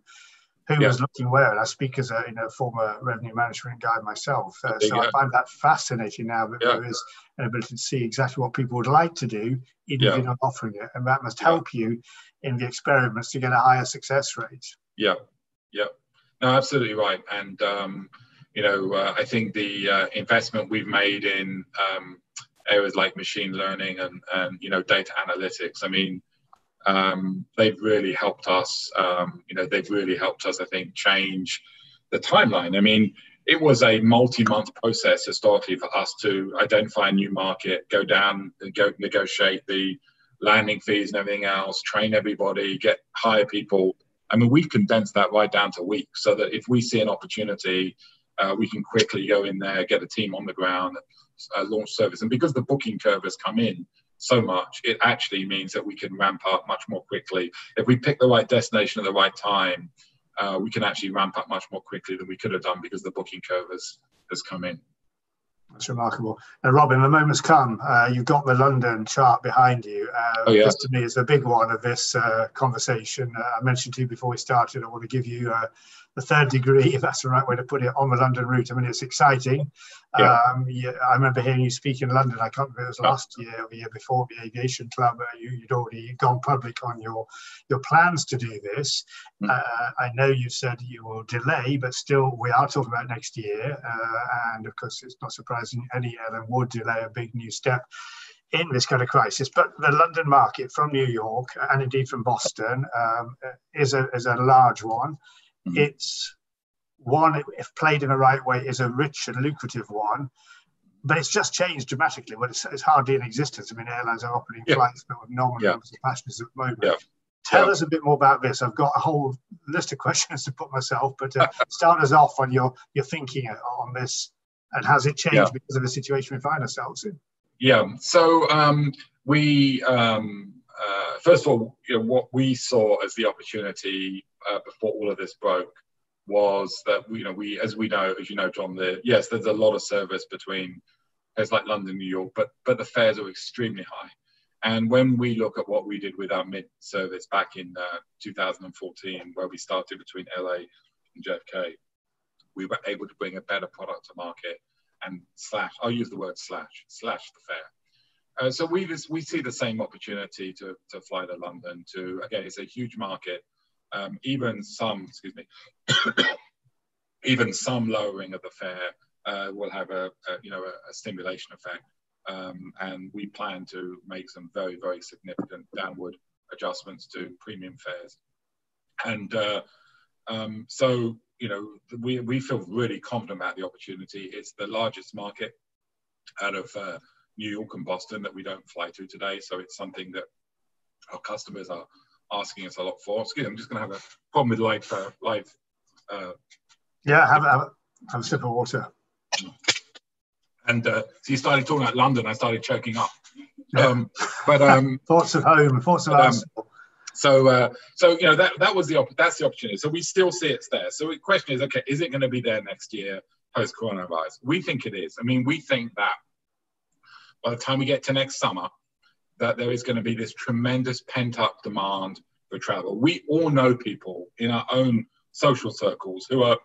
who yeah. was looking where. And I speak as a you know former revenue management guy myself, uh, so I find that fascinating now that yeah. there is an ability to see exactly what people would like to do, even if you're not offering it, and that must help you in the experiments to get a higher success rate. Yeah, yeah, no, absolutely right, and. Um, you know, uh, I think the uh, investment we've made in um, areas like machine learning and, and you know data analytics. I mean, um, they've really helped us. Um, you know, they've really helped us. I think change the timeline. I mean, it was a multi-month process historically for us to identify a new market, go down go negotiate the landing fees and everything else, train everybody, get hire people. I mean, we've condensed that right down to weeks, so that if we see an opportunity, uh, we can quickly go in there, get a team on the ground, uh, launch service. And because the booking curve has come in, so much, it actually means that we can ramp up much more quickly. If we pick the right destination at the right time, uh, we can actually ramp up much more quickly than we could have done because the booking curve has, has come in. That's remarkable. Now, Robin, the moment's come. Uh, you've got the London chart behind you. Uh, oh, yeah. This to me is the big one of this uh, conversation. Uh, I mentioned to you before we started, I want to give you uh, the third degree, if that's the right way to put it, on the London route. I mean, it's exciting. Yeah. Um, yeah, I remember hearing you speak in London. I can't remember it was last year or the year before the aviation club. Uh, you, would already gone public on your your plans to do this. Mm. Uh, I know you said you will delay, but still, we are talking about next year. Uh, and of course, it's not surprising any airline would delay a big new step in this kind of crisis. But the London market from New York and indeed from Boston um, is a is a large one. Mm-hmm. It's one, if played in the right way, is a rich and lucrative one. But it's just changed dramatically. Well, it's, it's hardly in existence. I mean, airlines are operating yeah. flights but with normal yeah. numbers of passengers at the moment. Yeah. Tell yeah. us a bit more about this. I've got a whole list of questions to put myself, but uh, start us off on your your thinking on this, and has it changed because of the situation we find ourselves in? Yeah. So um, we um, uh, first of all, you know, what we saw as the opportunity uh, before all of this broke was that you know we as we know as you know John the yes there's a lot of service between places like London New York but but the fares are extremely high. And when we look at what we did with our Mint service back in uh, 2014 where we started between LA and JFK we were able to bring a better product to market and slash I'll use the word slash slash the fare. Uh, so we we see the same opportunity to, to fly to London to again it's a huge market um, even some, excuse me, even some lowering of the fare uh, will have a, a you know a, a stimulation effect, um, and we plan to make some very very significant downward adjustments to premium fares, and uh, um, so you know we we feel really confident about the opportunity. It's the largest market out of uh, New York and Boston that we don't fly to today, so it's something that our customers are asking us a lot for. Excuse me, I'm just going to have a problem with live uh, live. Uh, yeah, have, have, have a sip of water. And uh, so you started talking about London. I started choking up. Um, but um, thoughts of home, thoughts of um, so, uh, so you know that that was the that's the opportunity. So we still see it's there. So the question is, okay, is it going to be there next year post coronavirus? We think it is. I mean, we think that by the time we get to next summer, that there is going to be this tremendous pent up demand for travel. We all know people in our own social circles who are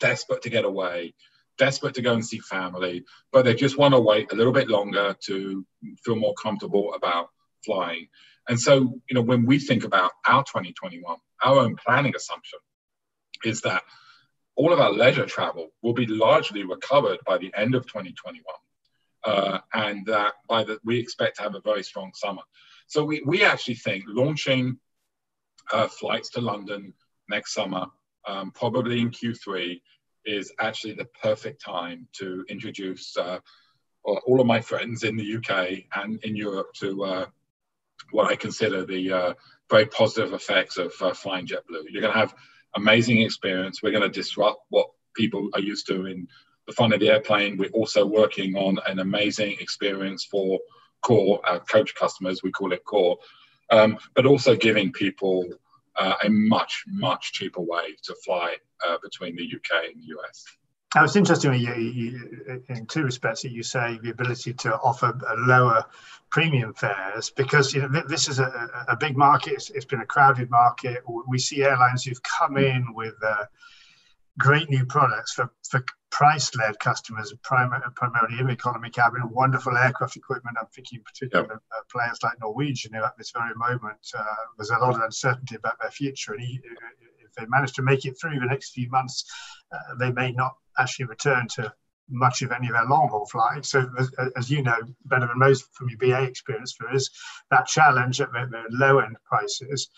desperate to get away, desperate to go and see family, but they just want to wait a little bit longer to feel more comfortable about flying. And so, you know, when we think about our 2021, our own planning assumption is that all of our leisure travel will be largely recovered by the end of 2021. Uh, and that by the we expect to have a very strong summer. So we, we actually think launching uh, flights to London next summer, um, probably in Q3, is actually the perfect time to introduce uh, all of my friends in the UK and in Europe to uh, what I consider the uh, very positive effects of uh, flying JetBlue. You're going to have amazing experience. We're going to disrupt what people are used to in the fun of the airplane. We're also working on an amazing experience for core our coach customers. We call it core, um, but also giving people uh, a much much cheaper way to fly uh, between the UK and the US. Now, it's interesting you, you, in two respects that you say the ability to offer lower premium fares because you know this is a, a big market. It's, it's been a crowded market. We see airlines who've come in with uh, great new products for, for price-led customers, primarily, primarily in economy cabin, wonderful aircraft equipment. I'm thinking particularly yep. of uh, players like Norwegian, who at this very moment uh, there's a lot of uncertainty about their future, and he, if they manage to make it through the next few months, uh, they may not actually return to much of any of our long haul flights. So, as, as, you know better than most from your BA experience, for us, that challenge at the, the low end prices,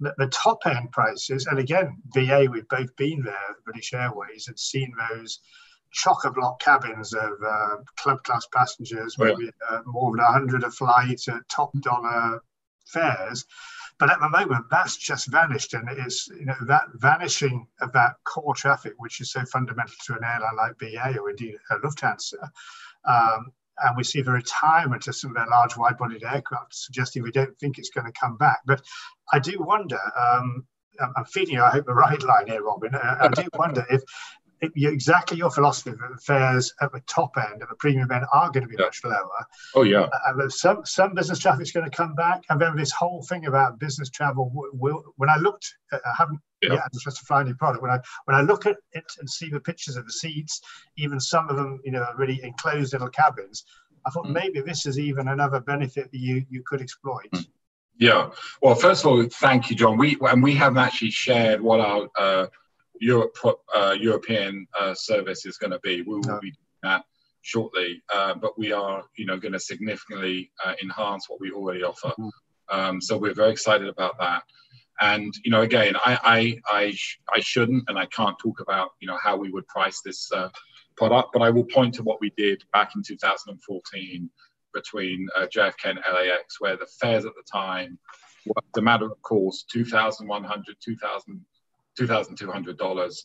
the, top end prices, and again, BA, we've both been there, British Airways, and seen those chock a block cabins of uh, club class passengers, maybe uh, more than 100 a flight at top dollar fares. But at the moment, that's just vanished, and it's you know that vanishing of that core traffic, which is so fundamental to an airline like BA or indeed a Lufthansa. Um, and we see the retirement of some of their large wide-bodied aircraft, suggesting we don't think it's going to come back. But I do wonder. Um, I'm feeding you, I hope, the right line here, Robin. I do wonder if exactly your philosophy that fares at the top end, at the premium end, are going to be yeah. much lower. Oh yeah. Uh, and some some business traffic is going to come back, and then this whole thing about business travel will. When I looked, I haven't yeah. yet the to fly any product. When I when I look at it and see the pictures of the seats, even some of them, you know, really enclosed little cabins. I thought mm. maybe this is even another benefit that you you could exploit. Mm. Yeah. Well, first of all, thank you, John. We and we haven't actually shared what our uh, Europe, uh, European uh, service is going to be. We will no. be doing that shortly, uh, but we are, you know, going to significantly uh, enhance what we already offer. Mm-hmm. Um, so we're very excited about that. And you know, again, I I I, sh- I, shouldn't and I can't talk about you know how we would price this uh, product, but I will point to what we did back in 2014 between uh, JFK and LAX, where the fares at the time, were, the matter of course, 2,100, 2,000 $2,200,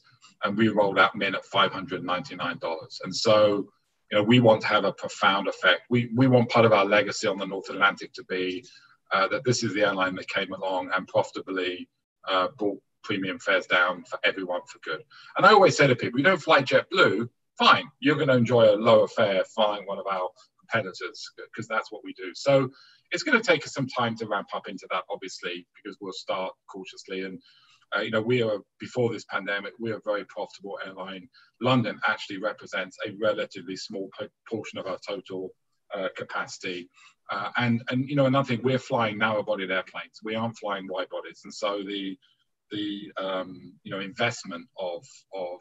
and we rolled out Mint at $599. And so, you know, we want to have a profound effect. We, we want part of our legacy on the North Atlantic to be uh, that this is the airline that came along and profitably uh, brought premium fares down for everyone for good. And I always say to people, you don't fly JetBlue, fine, you're going to enjoy a lower fare flying one of our competitors because that's what we do. So it's going to take us some time to ramp up into that, obviously, because we'll start cautiously and uh, you know, we are before this pandemic, we are a very profitable airline. London actually represents a relatively small portion of our total uh, capacity. Uh, and and you know another thing, we're flying narrow-bodied airplanes. We aren't flying wide bodies, and so the the um, you know investment of of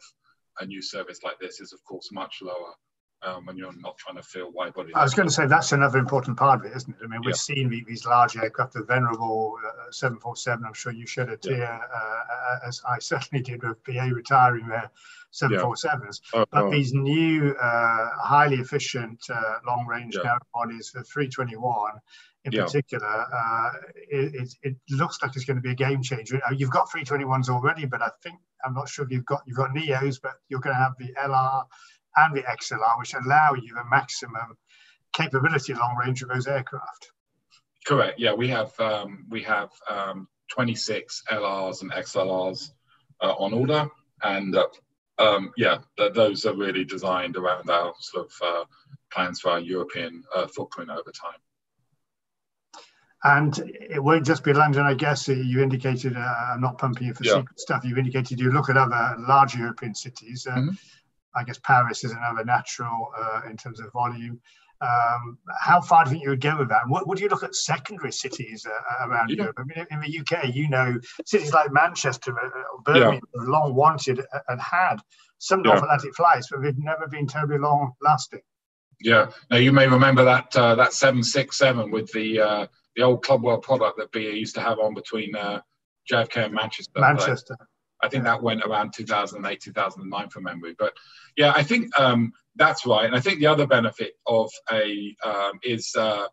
a new service like this is of course much lower. Um, when you're not trying to fill wide body. I was going to say that's another important part of it, isn't it? I mean, we've yeah. seen these large aircraft, the venerable uh, 747. I'm sure you shed a tear, yeah. uh, as I certainly did with BA retiring their 747s. Yeah. Oh, but oh. these new, uh, highly efficient uh, long range narrow bodies, the 321 in particular, uh, it, it, looks like it's going to be a game changer. Uh, you've got 321s already, but I think I'm not sure you've got you've got Neos, but you're going to have the LR and the XLR, which allow you the maximum capability long range of those aircraft. Correct. Yeah, we have um, we have um, 26 LRs and XLRs uh, on order, and uh, um, yeah, th- those are really designed around our sort of uh, plans for our European uh, footprint over time. And it won't just be London, I guess. You indicated, uh, I'm not pumping you for yeah. secret stuff. You indicated you look at other large European cities. Uh, mm-hmm. I guess Paris is another natural uh, in terms of volume. Um, how far do you think you would go with that? what would you look at secondary cities uh, around yeah. Europe? I mean, in the UK, you know, cities like Manchester, or Birmingham, yeah. long wanted and had some North Atlantic flights, but they've never been terribly long lasting. Yeah. Now you may remember that uh, that seven six seven with the uh, the old Club World product that BA used to have on between uh, JFK and Manchester. Manchester. I think that went around 2008, 2009 from memory. But yeah, I think um, that's right. And I think the other benefit of a um, is uh,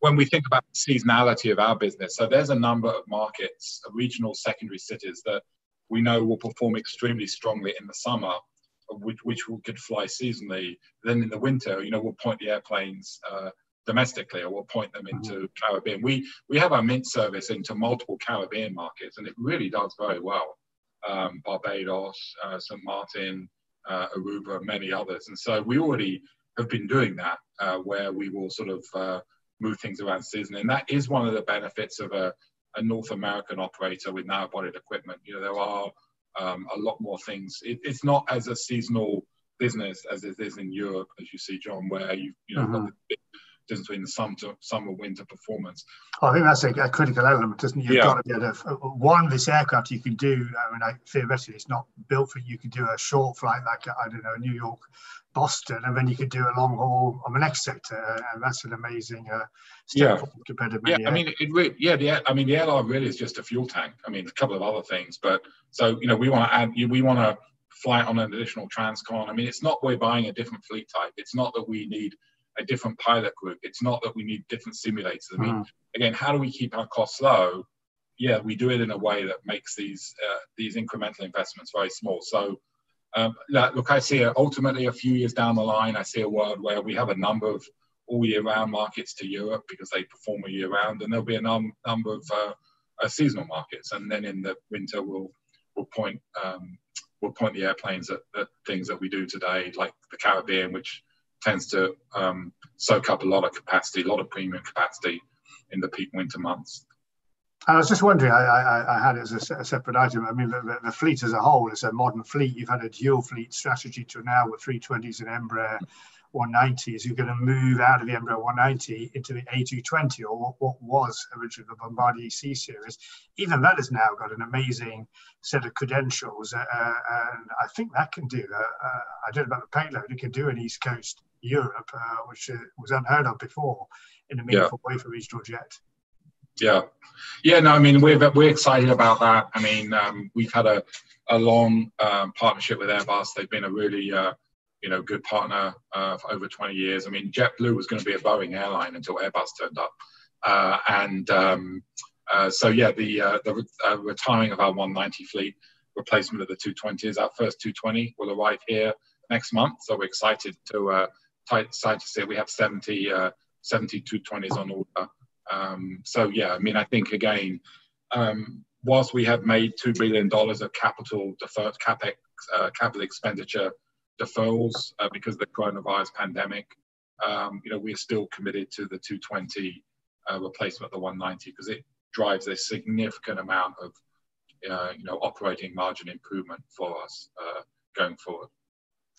when we think about the seasonality of our business. So there's a number of markets, regional secondary cities that we know will perform extremely strongly in the summer, which, which we could fly seasonally. Then in the winter, you know, we'll point the airplanes uh, domestically or we'll point them into mm-hmm. Caribbean. We, we have our mint service into multiple Caribbean markets and it really does very well um, Barbados, uh, St. Martin, uh, Aruba, many others. And so we already have been doing that uh, where we will sort of uh, move things around season. And that is one of the benefits of a, a North American operator with narrow bodied equipment. You know, there are um, a lot more things. It, it's not as a seasonal business as it is in Europe, as you see, John, where you, you know, mm-hmm difference between the summer, to, summer winter performance. I think that's a, a critical element, isn't it? You've yeah. got to be able to, uh, one, this aircraft you can do, I mean, like, theoretically, it's not built for you can do a short flight like, I don't know, New York, Boston, and then you could do a long haul on the next sector, and that's an amazing uh, step yeah. compared to many. Yeah, I mean, it really, yeah, the, I mean, the LR really is just a fuel tank. I mean, a couple of other things, but so you know, we want to add, we want to fly on an additional transcon. I mean, it's not we're buying a different fleet type. It's not that we need a different pilot group. It's not that we need different simulators. I mean, mm. again, how do we keep our costs low? Yeah, we do it in a way that makes these uh, these incremental investments very small. So, um, look, I see a, ultimately a few years down the line, I see a world where we have a number of all year round markets to Europe because they perform a year round, and there'll be a num- number of uh, uh, seasonal markets, and then in the winter we'll we'll point um, we'll point the airplanes at, at things that we do today, like the Caribbean, which tends to um, soak up a lot of capacity, a lot of premium capacity in the peak winter months. I was just wondering, I, I, I had it as a, a, separate item. I mean, the, the, fleet as a whole is a modern fleet. You've had a dual fleet strategy to now with 320s and Embraer 190s. You're going to move out of the Embraer 190 into the A220 or what, what was originally the Bombardier C series. Even that has now got an amazing set of credentials. Uh, and I think that can do, uh, uh, I don't know about the payload, it can do an East Coast Europe, uh, which uh, was unheard of before in a meaningful yeah. way for regional jet. Yeah, yeah. No, I mean we're we're excited about that. I mean um, we've had a a long um, partnership with Airbus. They've been a really uh, you know good partner uh, for over 20 years. I mean JetBlue was going to be a Boeing airline until Airbus turned up, uh, and um, uh, so yeah, the the retiring of our 190 fleet, replacement of the 220 our first 220 will arrive here next month. So we're excited to excited to see we have 70, uh, 72 20s on order. Um, so yeah, I mean, I think again, um, whilst we have made two billion dollars of capital deferred capex, uh, capital expenditure deferrals uh, because of the coronavirus pandemic, um, you know, we're still committed to the 220 uh, replacement the 190 because it drives a significant amount of, uh, you know, operating margin improvement for us uh, going forward.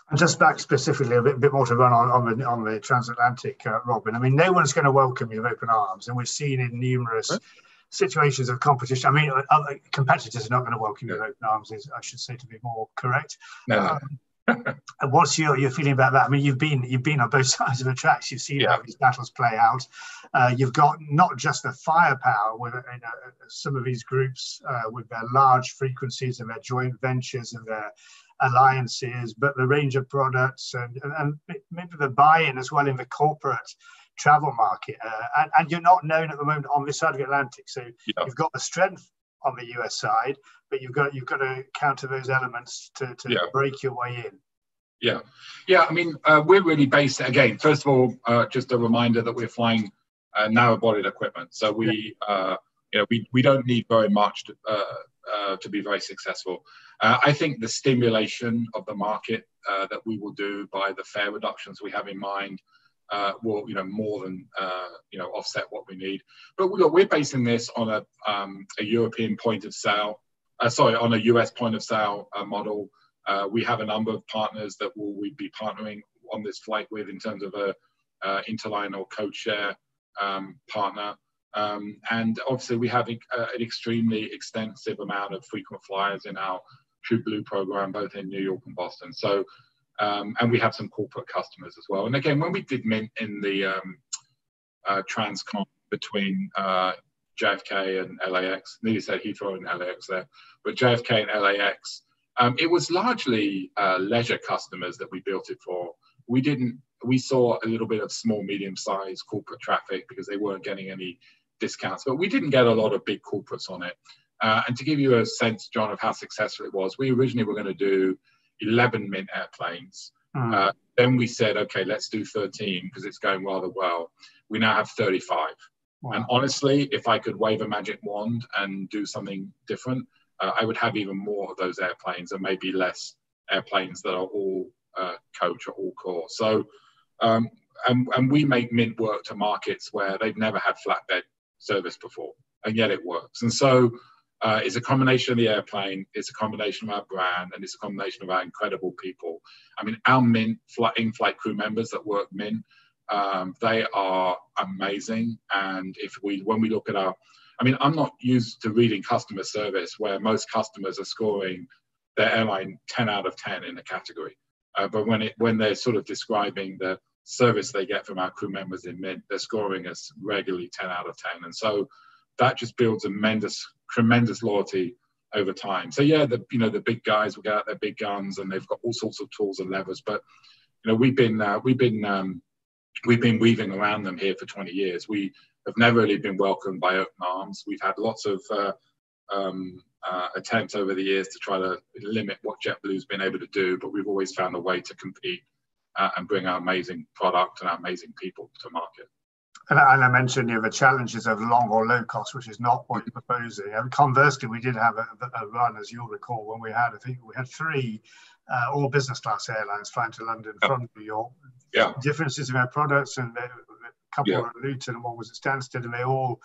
And just back specifically a bit, bit more to run on, on the on the transatlantic, uh, Robin. I mean, no one's going to welcome you with open arms, and we've seen in numerous huh? situations of competition. I mean, other competitors are not going to welcome you with open arms. Is I should say to be more correct. No. Um, what's your, your feeling about that? I mean, you've been you've been on both sides of the tracks. You've seen yeah. how these battles play out. Uh, you've got not just the firepower with you know, some of these groups uh, with their large frequencies and their joint ventures and their alliances, but the range of products and, and, and maybe the buy-in as well in the corporate travel market. Uh, and, and, you're not known at the moment on this side of the Atlantic. So yeah. you've got the strength on the US side, but you've got you've got to counter those elements to, to yeah. break your way in. Yeah, yeah. I mean, uh, we're really based again. First of all, uh, just a reminder that we're flying uh, narrow-bodied equipment, so we, yeah. Uh, you know, we we don't need very much to, uh, uh, to be very successful. I think the stimulation of the market that we will do by the fare reductions we have in mind uh, will you know more than uh, you know offset what we need. But look, we're basing this on a um, a European point of sale, uh, sorry, on a US point of sale uh, model. Uh, we have a number of partners that will we be partnering on this flight with in terms of a uh, interline or code share um, partner. Um, and obviously, we have a, an extremely extensive amount of frequent flyers in our True Blue program, both in New York and Boston. So um, and we have some corporate customers as well. And again, when we did Mint in the um, uh, transcon between uh, JFK and LAX, nearly said Heathrow and LAX there, but JFK and LAX, um, it was largely uh, leisure customers that we built it for. We didn't, we saw a little bit of small, medium sized corporate traffic because they weren't getting any discounts, but we didn't get a lot of big corporates on it. Uh, and to give you a sense, John, of how successful it was, we originally were going to do 11 Mint airplanes. Mm. Uh, then we said, okay, let's do 13 because it's going rather well. We now have 35. Wow. And honestly, if I could wave a magic wand and do something different, uh, I would have even more of those airplanes and maybe less airplanes that are all uh, coach or all core. So, um, and, and we make Mint work to markets where they've never had flatbed service before, and yet it works. And so, uh, is a combination of the airplane, it's a combination of our brand, and it's a combination of our incredible people. I mean, our Mint flight, in-flight crew members that work Mint, um, they are amazing. And if we, when we look at our, I mean, I'm not used to reading customer service where most customers are scoring their airline 10 out of 10 in a category. Uh, but when it when they're sort of describing the service they get from our crew members in Mint, they're scoring us regularly 10 out of 10. And so that just builds tremendous tremendous loyalty over time. So yeah, the you know the big guys will get out their big guns and they've got all sorts of tools and levers. But you know we've been uh, we've been um, we've been weaving around them here for 20 years. We have never really been welcomed by open arms. We've had lots of uh, um, uh, attempts over the years to try to limit what JetBlue's been able to do, but we've always found a way to compete uh, and bring our amazing product and our amazing people to market. And, and I mentioned you know, the challenges of long or low cost, which is not what you're proposing. And conversely, we did have a, a run, as you'll recall, when we had, I think we had three uh, all business class airlines flying to London from New York. Yeah. Differences in their products, and a couple yeah. were at Luton and one was at Stansted, and they all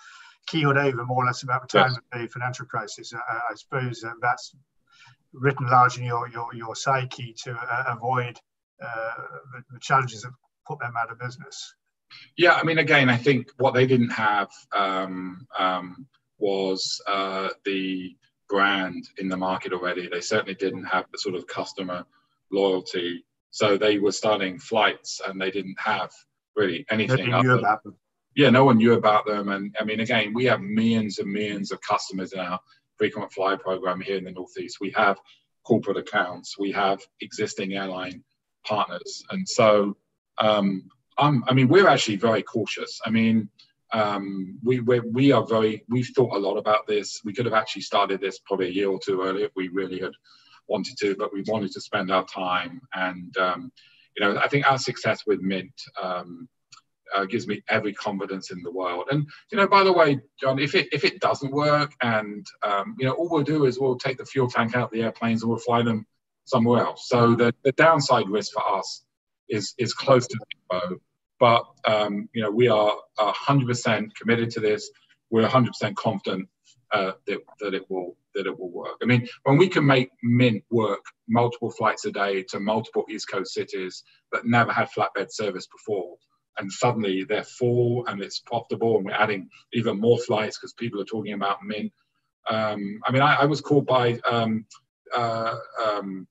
keeled over more or less about the time yes. of the financial crisis. I, I suppose uh, that's written large in your, your, your psyche to uh, avoid uh, the, the challenges that put them out of business. Yeah, I mean, again, I think what they didn't have um, um, was uh, the brand in the market already. They certainly didn't have the sort of customer loyalty. So they were starting flights and they didn't have really anything. Nobody knew about them. Yeah, no one knew about them. And I mean, again, we have millions and millions of customers in our frequent flyer program here in the Northeast. We have corporate accounts, we have existing airline partners. And so um, I mean, we're actually very cautious. I mean, um, we we we are very we've thought a lot about this. We could have actually started this probably a year or two earlier if we really had wanted to, but we wanted to spend our time. And um, you know, I think our success with Mint um, uh, gives me every confidence in the world. And you know, by the way, John, if it if it doesn't work, and um, you know, all we'll do is we'll take the fuel tank out of the airplanes and we'll fly them somewhere else. So the, the downside risk for us is is close to zero. But um, you know, we are 100% committed to this. We're 100% confident uh, that, that it will that it will work. I mean, when we can make Mint work multiple flights a day to multiple East Coast cities that never had flatbed service before, and suddenly they're full and it's profitable, and we're adding even more flights because people are talking about Mint. Um, I mean, I, I was called by um, uh, um,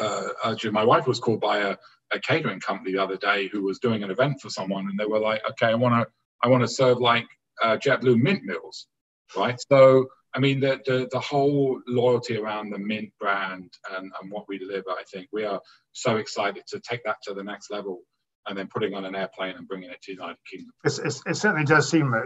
uh, actually, my wife was called by a, a catering company the other day who was doing an event for someone, and they were like, "Okay, I want to, I want to serve like uh, JetBlue mint meals, right?" So, I mean, the, the the whole loyalty around the Mint brand and, and what we deliver, I think we are so excited to take that to the next level and then putting on an airplane and bringing it to the United Kingdom. It's, it's, it certainly does seem, uh,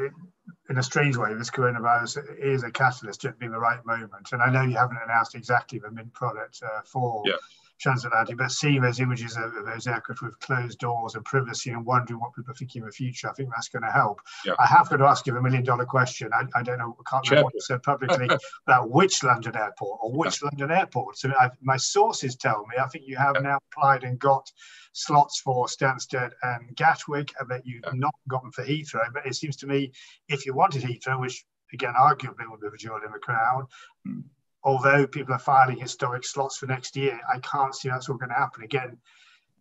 in a strange way, this coronavirus is a catalyst at being the right moment. And I know you haven't announced exactly the Mint product uh, for yeah transatlantic, but seeing those images of, those aircraft with closed doors and privacy and wondering what people are thinking in the future, I think that's going to help. Yeah. I have got to ask you a million dollar question. I, I don't know, I can't remember what you said publicly about which London airport or which yeah. London airport. So I, my sources tell me, I think you have yeah. now applied and got slots for Stansted and Gatwick, I bet you've not gotten for Heathrow. But it seems to me, if you wanted Heathrow, which again arguably would be the jewel in the crown, mm although people are filing historic slots for next year, I can't see that's all going to happen again.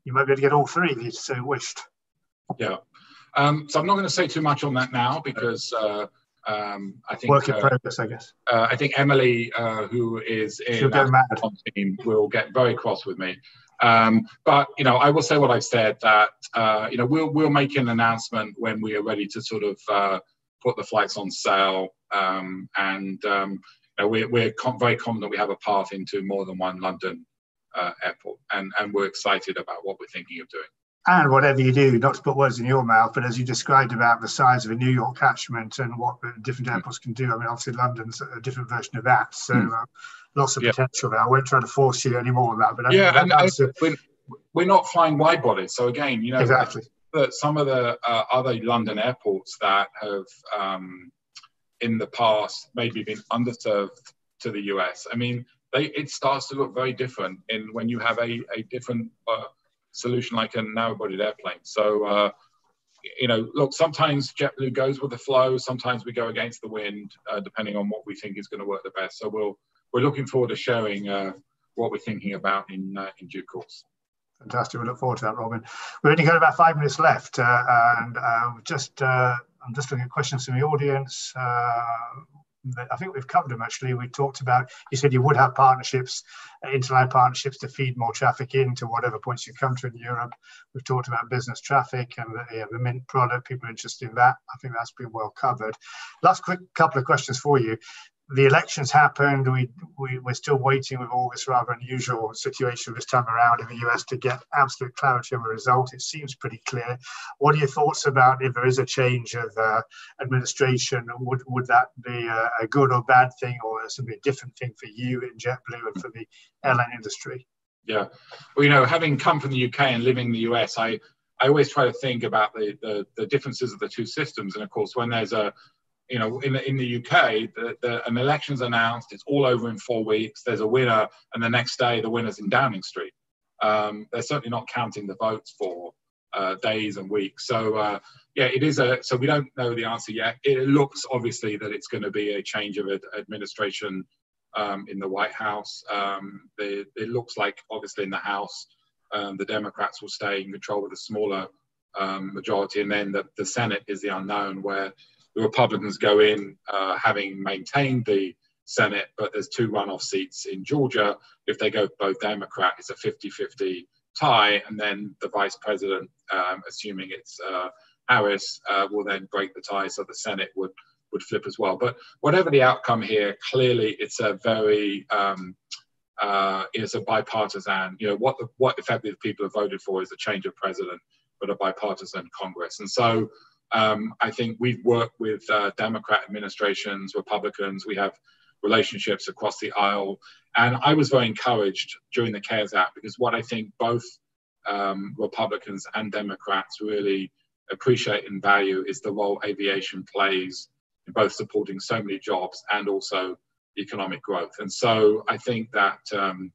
You might be able to get all three if you so wished. Yeah. Um, so I'm not going to say too much on that now because uh, um, I think work in uh, progress, I guess. Uh, I think Emily, uh, who is in the team, will get very cross with me. Um, but you know, I will say what I've said that uh, you know we'll we'll make an announcement when we are ready to sort of uh, put the flights on sale um, and um, uh, we're, we're com- very confident we have a path into more than one London uh, airport, and, and we're excited about what we're thinking of doing. And whatever you do, not to put words in your mouth, but as you described about the size of a New York catchment and what different hmm. airports can do, I mean, obviously London's a different version of that. So mm. uh, lots of yeah. potential there. I won't try to force you any more on that. But yeah, and, and we're, we're, not flying wide bodies. So again, you know, exactly. that some of the uh, other London airports that have um, in the past maybe been underserved to the US. I mean, they, it starts to look very different in when you have a, a different uh, solution like a narrow-bodied airplane. So, uh, you know, look, sometimes JetBlue goes with the flow, sometimes we go against the wind, uh, depending on what we think is going to work the best. So we'll we're looking forward to sharing uh, what we're thinking about in uh, in due course. Fantastic. We look forward to that, Robin. We've only got about five minutes left, uh, and just I'm just looking at questions from the audience. Uh, I think we've covered them actually. We talked about, you said you would have partnerships, interline partnerships to feed more traffic into whatever points you come to in Europe. We've talked about business traffic and the, yeah, the Mint product, people are interested in that. I think that's been well covered. Last quick couple of questions for you the elections happened. We, we, we're still waiting with all this rather unusual situation this time around in the US to get absolute clarity on the result. It seems pretty clear. What are your thoughts about if there is a change of uh, administration? Would, would that be a, a, good or bad thing, or something a different thing for you in JetBlue and for the airline industry? Yeah. Well, you know, having come from the UK and living in the US, I, I always try to think about the, the, the differences of the two systems. And of course, when there's a you know, in the, in the UK, the, the, an election's announced, it's all over in four weeks, there's a winner, and the next day the winner's in Downing Street. Um, they're certainly not counting the votes for uh, days and weeks. So, uh, yeah, it is a, so we don't know the answer yet. It looks obviously that it's going to be a change of administration um, in the White House. Um, it looks like, obviously, in the House, um, the Democrats will stay in control with a smaller um, majority, and then the, the Senate is the unknown, where the Republicans go in uh, having maintained the Senate, but there's two runoff seats in Georgia. If they go both Democrat, it's a 50 50 tie. And then the vice president, um, assuming it's uh, Harris, uh, will then break the tie. So the Senate would, would flip as well. But whatever the outcome here, clearly it's a very um, uh, it's a bipartisan. You know what the, what effectively people have voted for is a change of president, but a bipartisan Congress. And so um, I think we've worked with uh, Democrat administrations, Republicans. We have relationships across the aisle. And I was very encouraged during the CARES Act because what I think both um, Republicans and Democrats really appreciate and value is the role aviation plays in both supporting so many jobs and also economic growth. And so I think that um,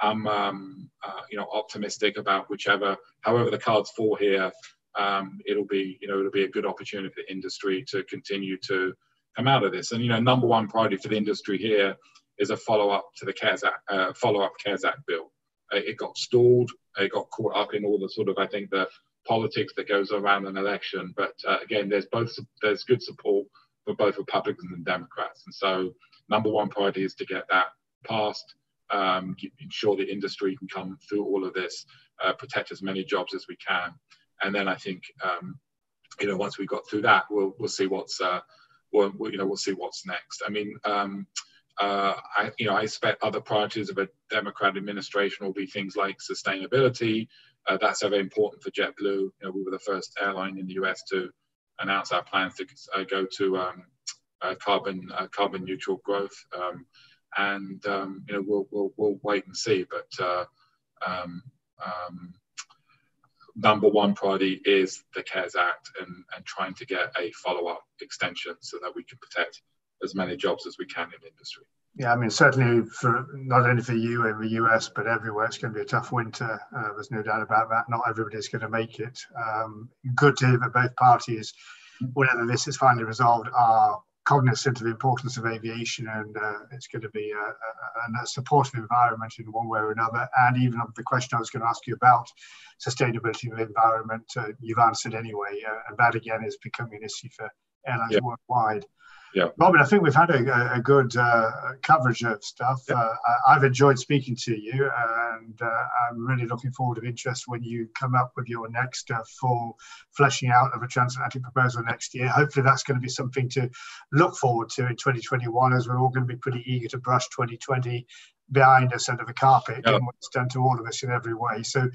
I'm, um, uh, you know, optimistic about whichever, however the cards fall here, um, it'll be you know it'll be a good opportunity for the industry to continue to come out of this. And you know, number one priority for the industry here is a follow up to the CARES Act, uh, follow up CARES Act bill. Uh, it got stalled. It got caught up in all the sort of I think the politics that goes around an election. But uh, again, there's both there's good support for both Republicans and Democrats. And so number one priority is to get that passed. um, ensure the industry can come through all of this, uh, protect as many jobs as we can, and then I think um, you know once we got through that, we'll we'll see what's uh, we'll, you know we'll see what's next. I mean. Um, uh, I, you know, I expect other priorities of a Democrat administration will be things like sustainability. Uh, that's very important for JetBlue. You know, we were the first airline in the US to announce our plans to uh, go to um, uh, carbon uh, carbon neutral growth. Um, and um, you know, we'll, we'll, we'll wait and see. But uh, um, um, number one priority is the CARES Act and, and trying to get a follow-up extension so that we can protect as many jobs as we can in industry. Yeah, I mean, certainly for not only for you in the US, but everywhere, it's going to be a tough winter. Uh, there's no doubt about that. Not everybody's going to make it. Um, good to hear that both parties, whenever this is finally resolved, are cognizant of the importance of aviation and uh, it's going to be a, a, a, supportive environment in one way or another. And even the question I was going to ask you about sustainability of the environment, uh, you've answered anyway. Uh, and that again is becoming an issue for airlines yeah. worldwide. Yeah. Robin, I think we've had a, a good uh, coverage of stuff. Yeah. Uh, I've enjoyed speaking to you, and uh, I'm really looking forward of interest when you come up with your next uh, full fleshing out of a transatlantic proposal next year. Hopefully, that's going to be something to look forward to in 2021, as we're all going to be pretty eager to brush 2020 behind us under the carpet, yeah. and what's done to all of us in every way. So,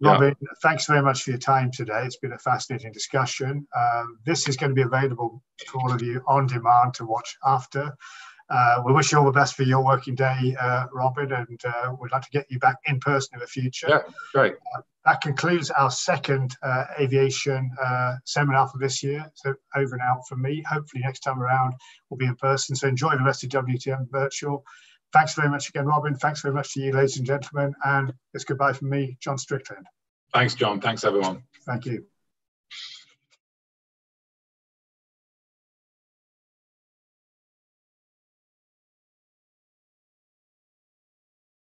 Robin, yeah. thanks very much for your time today. It's been a fascinating discussion. Um, this is going to be available for all of you on demand to watch after. Uh, we wish you all the best for your working day, uh, Robin, and uh, we'd like to get you back in person in the future. Yeah, great. Uh, that concludes our second uh, aviation uh, seminar for this year. So over and out from me. Hopefully next time around we'll be in person. So enjoy the rest of WTM virtual. Thanks very much again, Robin. Thanks very much to you, ladies and gentlemen. And it's goodbye from me, John Strickland. Thanks, John. Thanks, everyone. Thank you.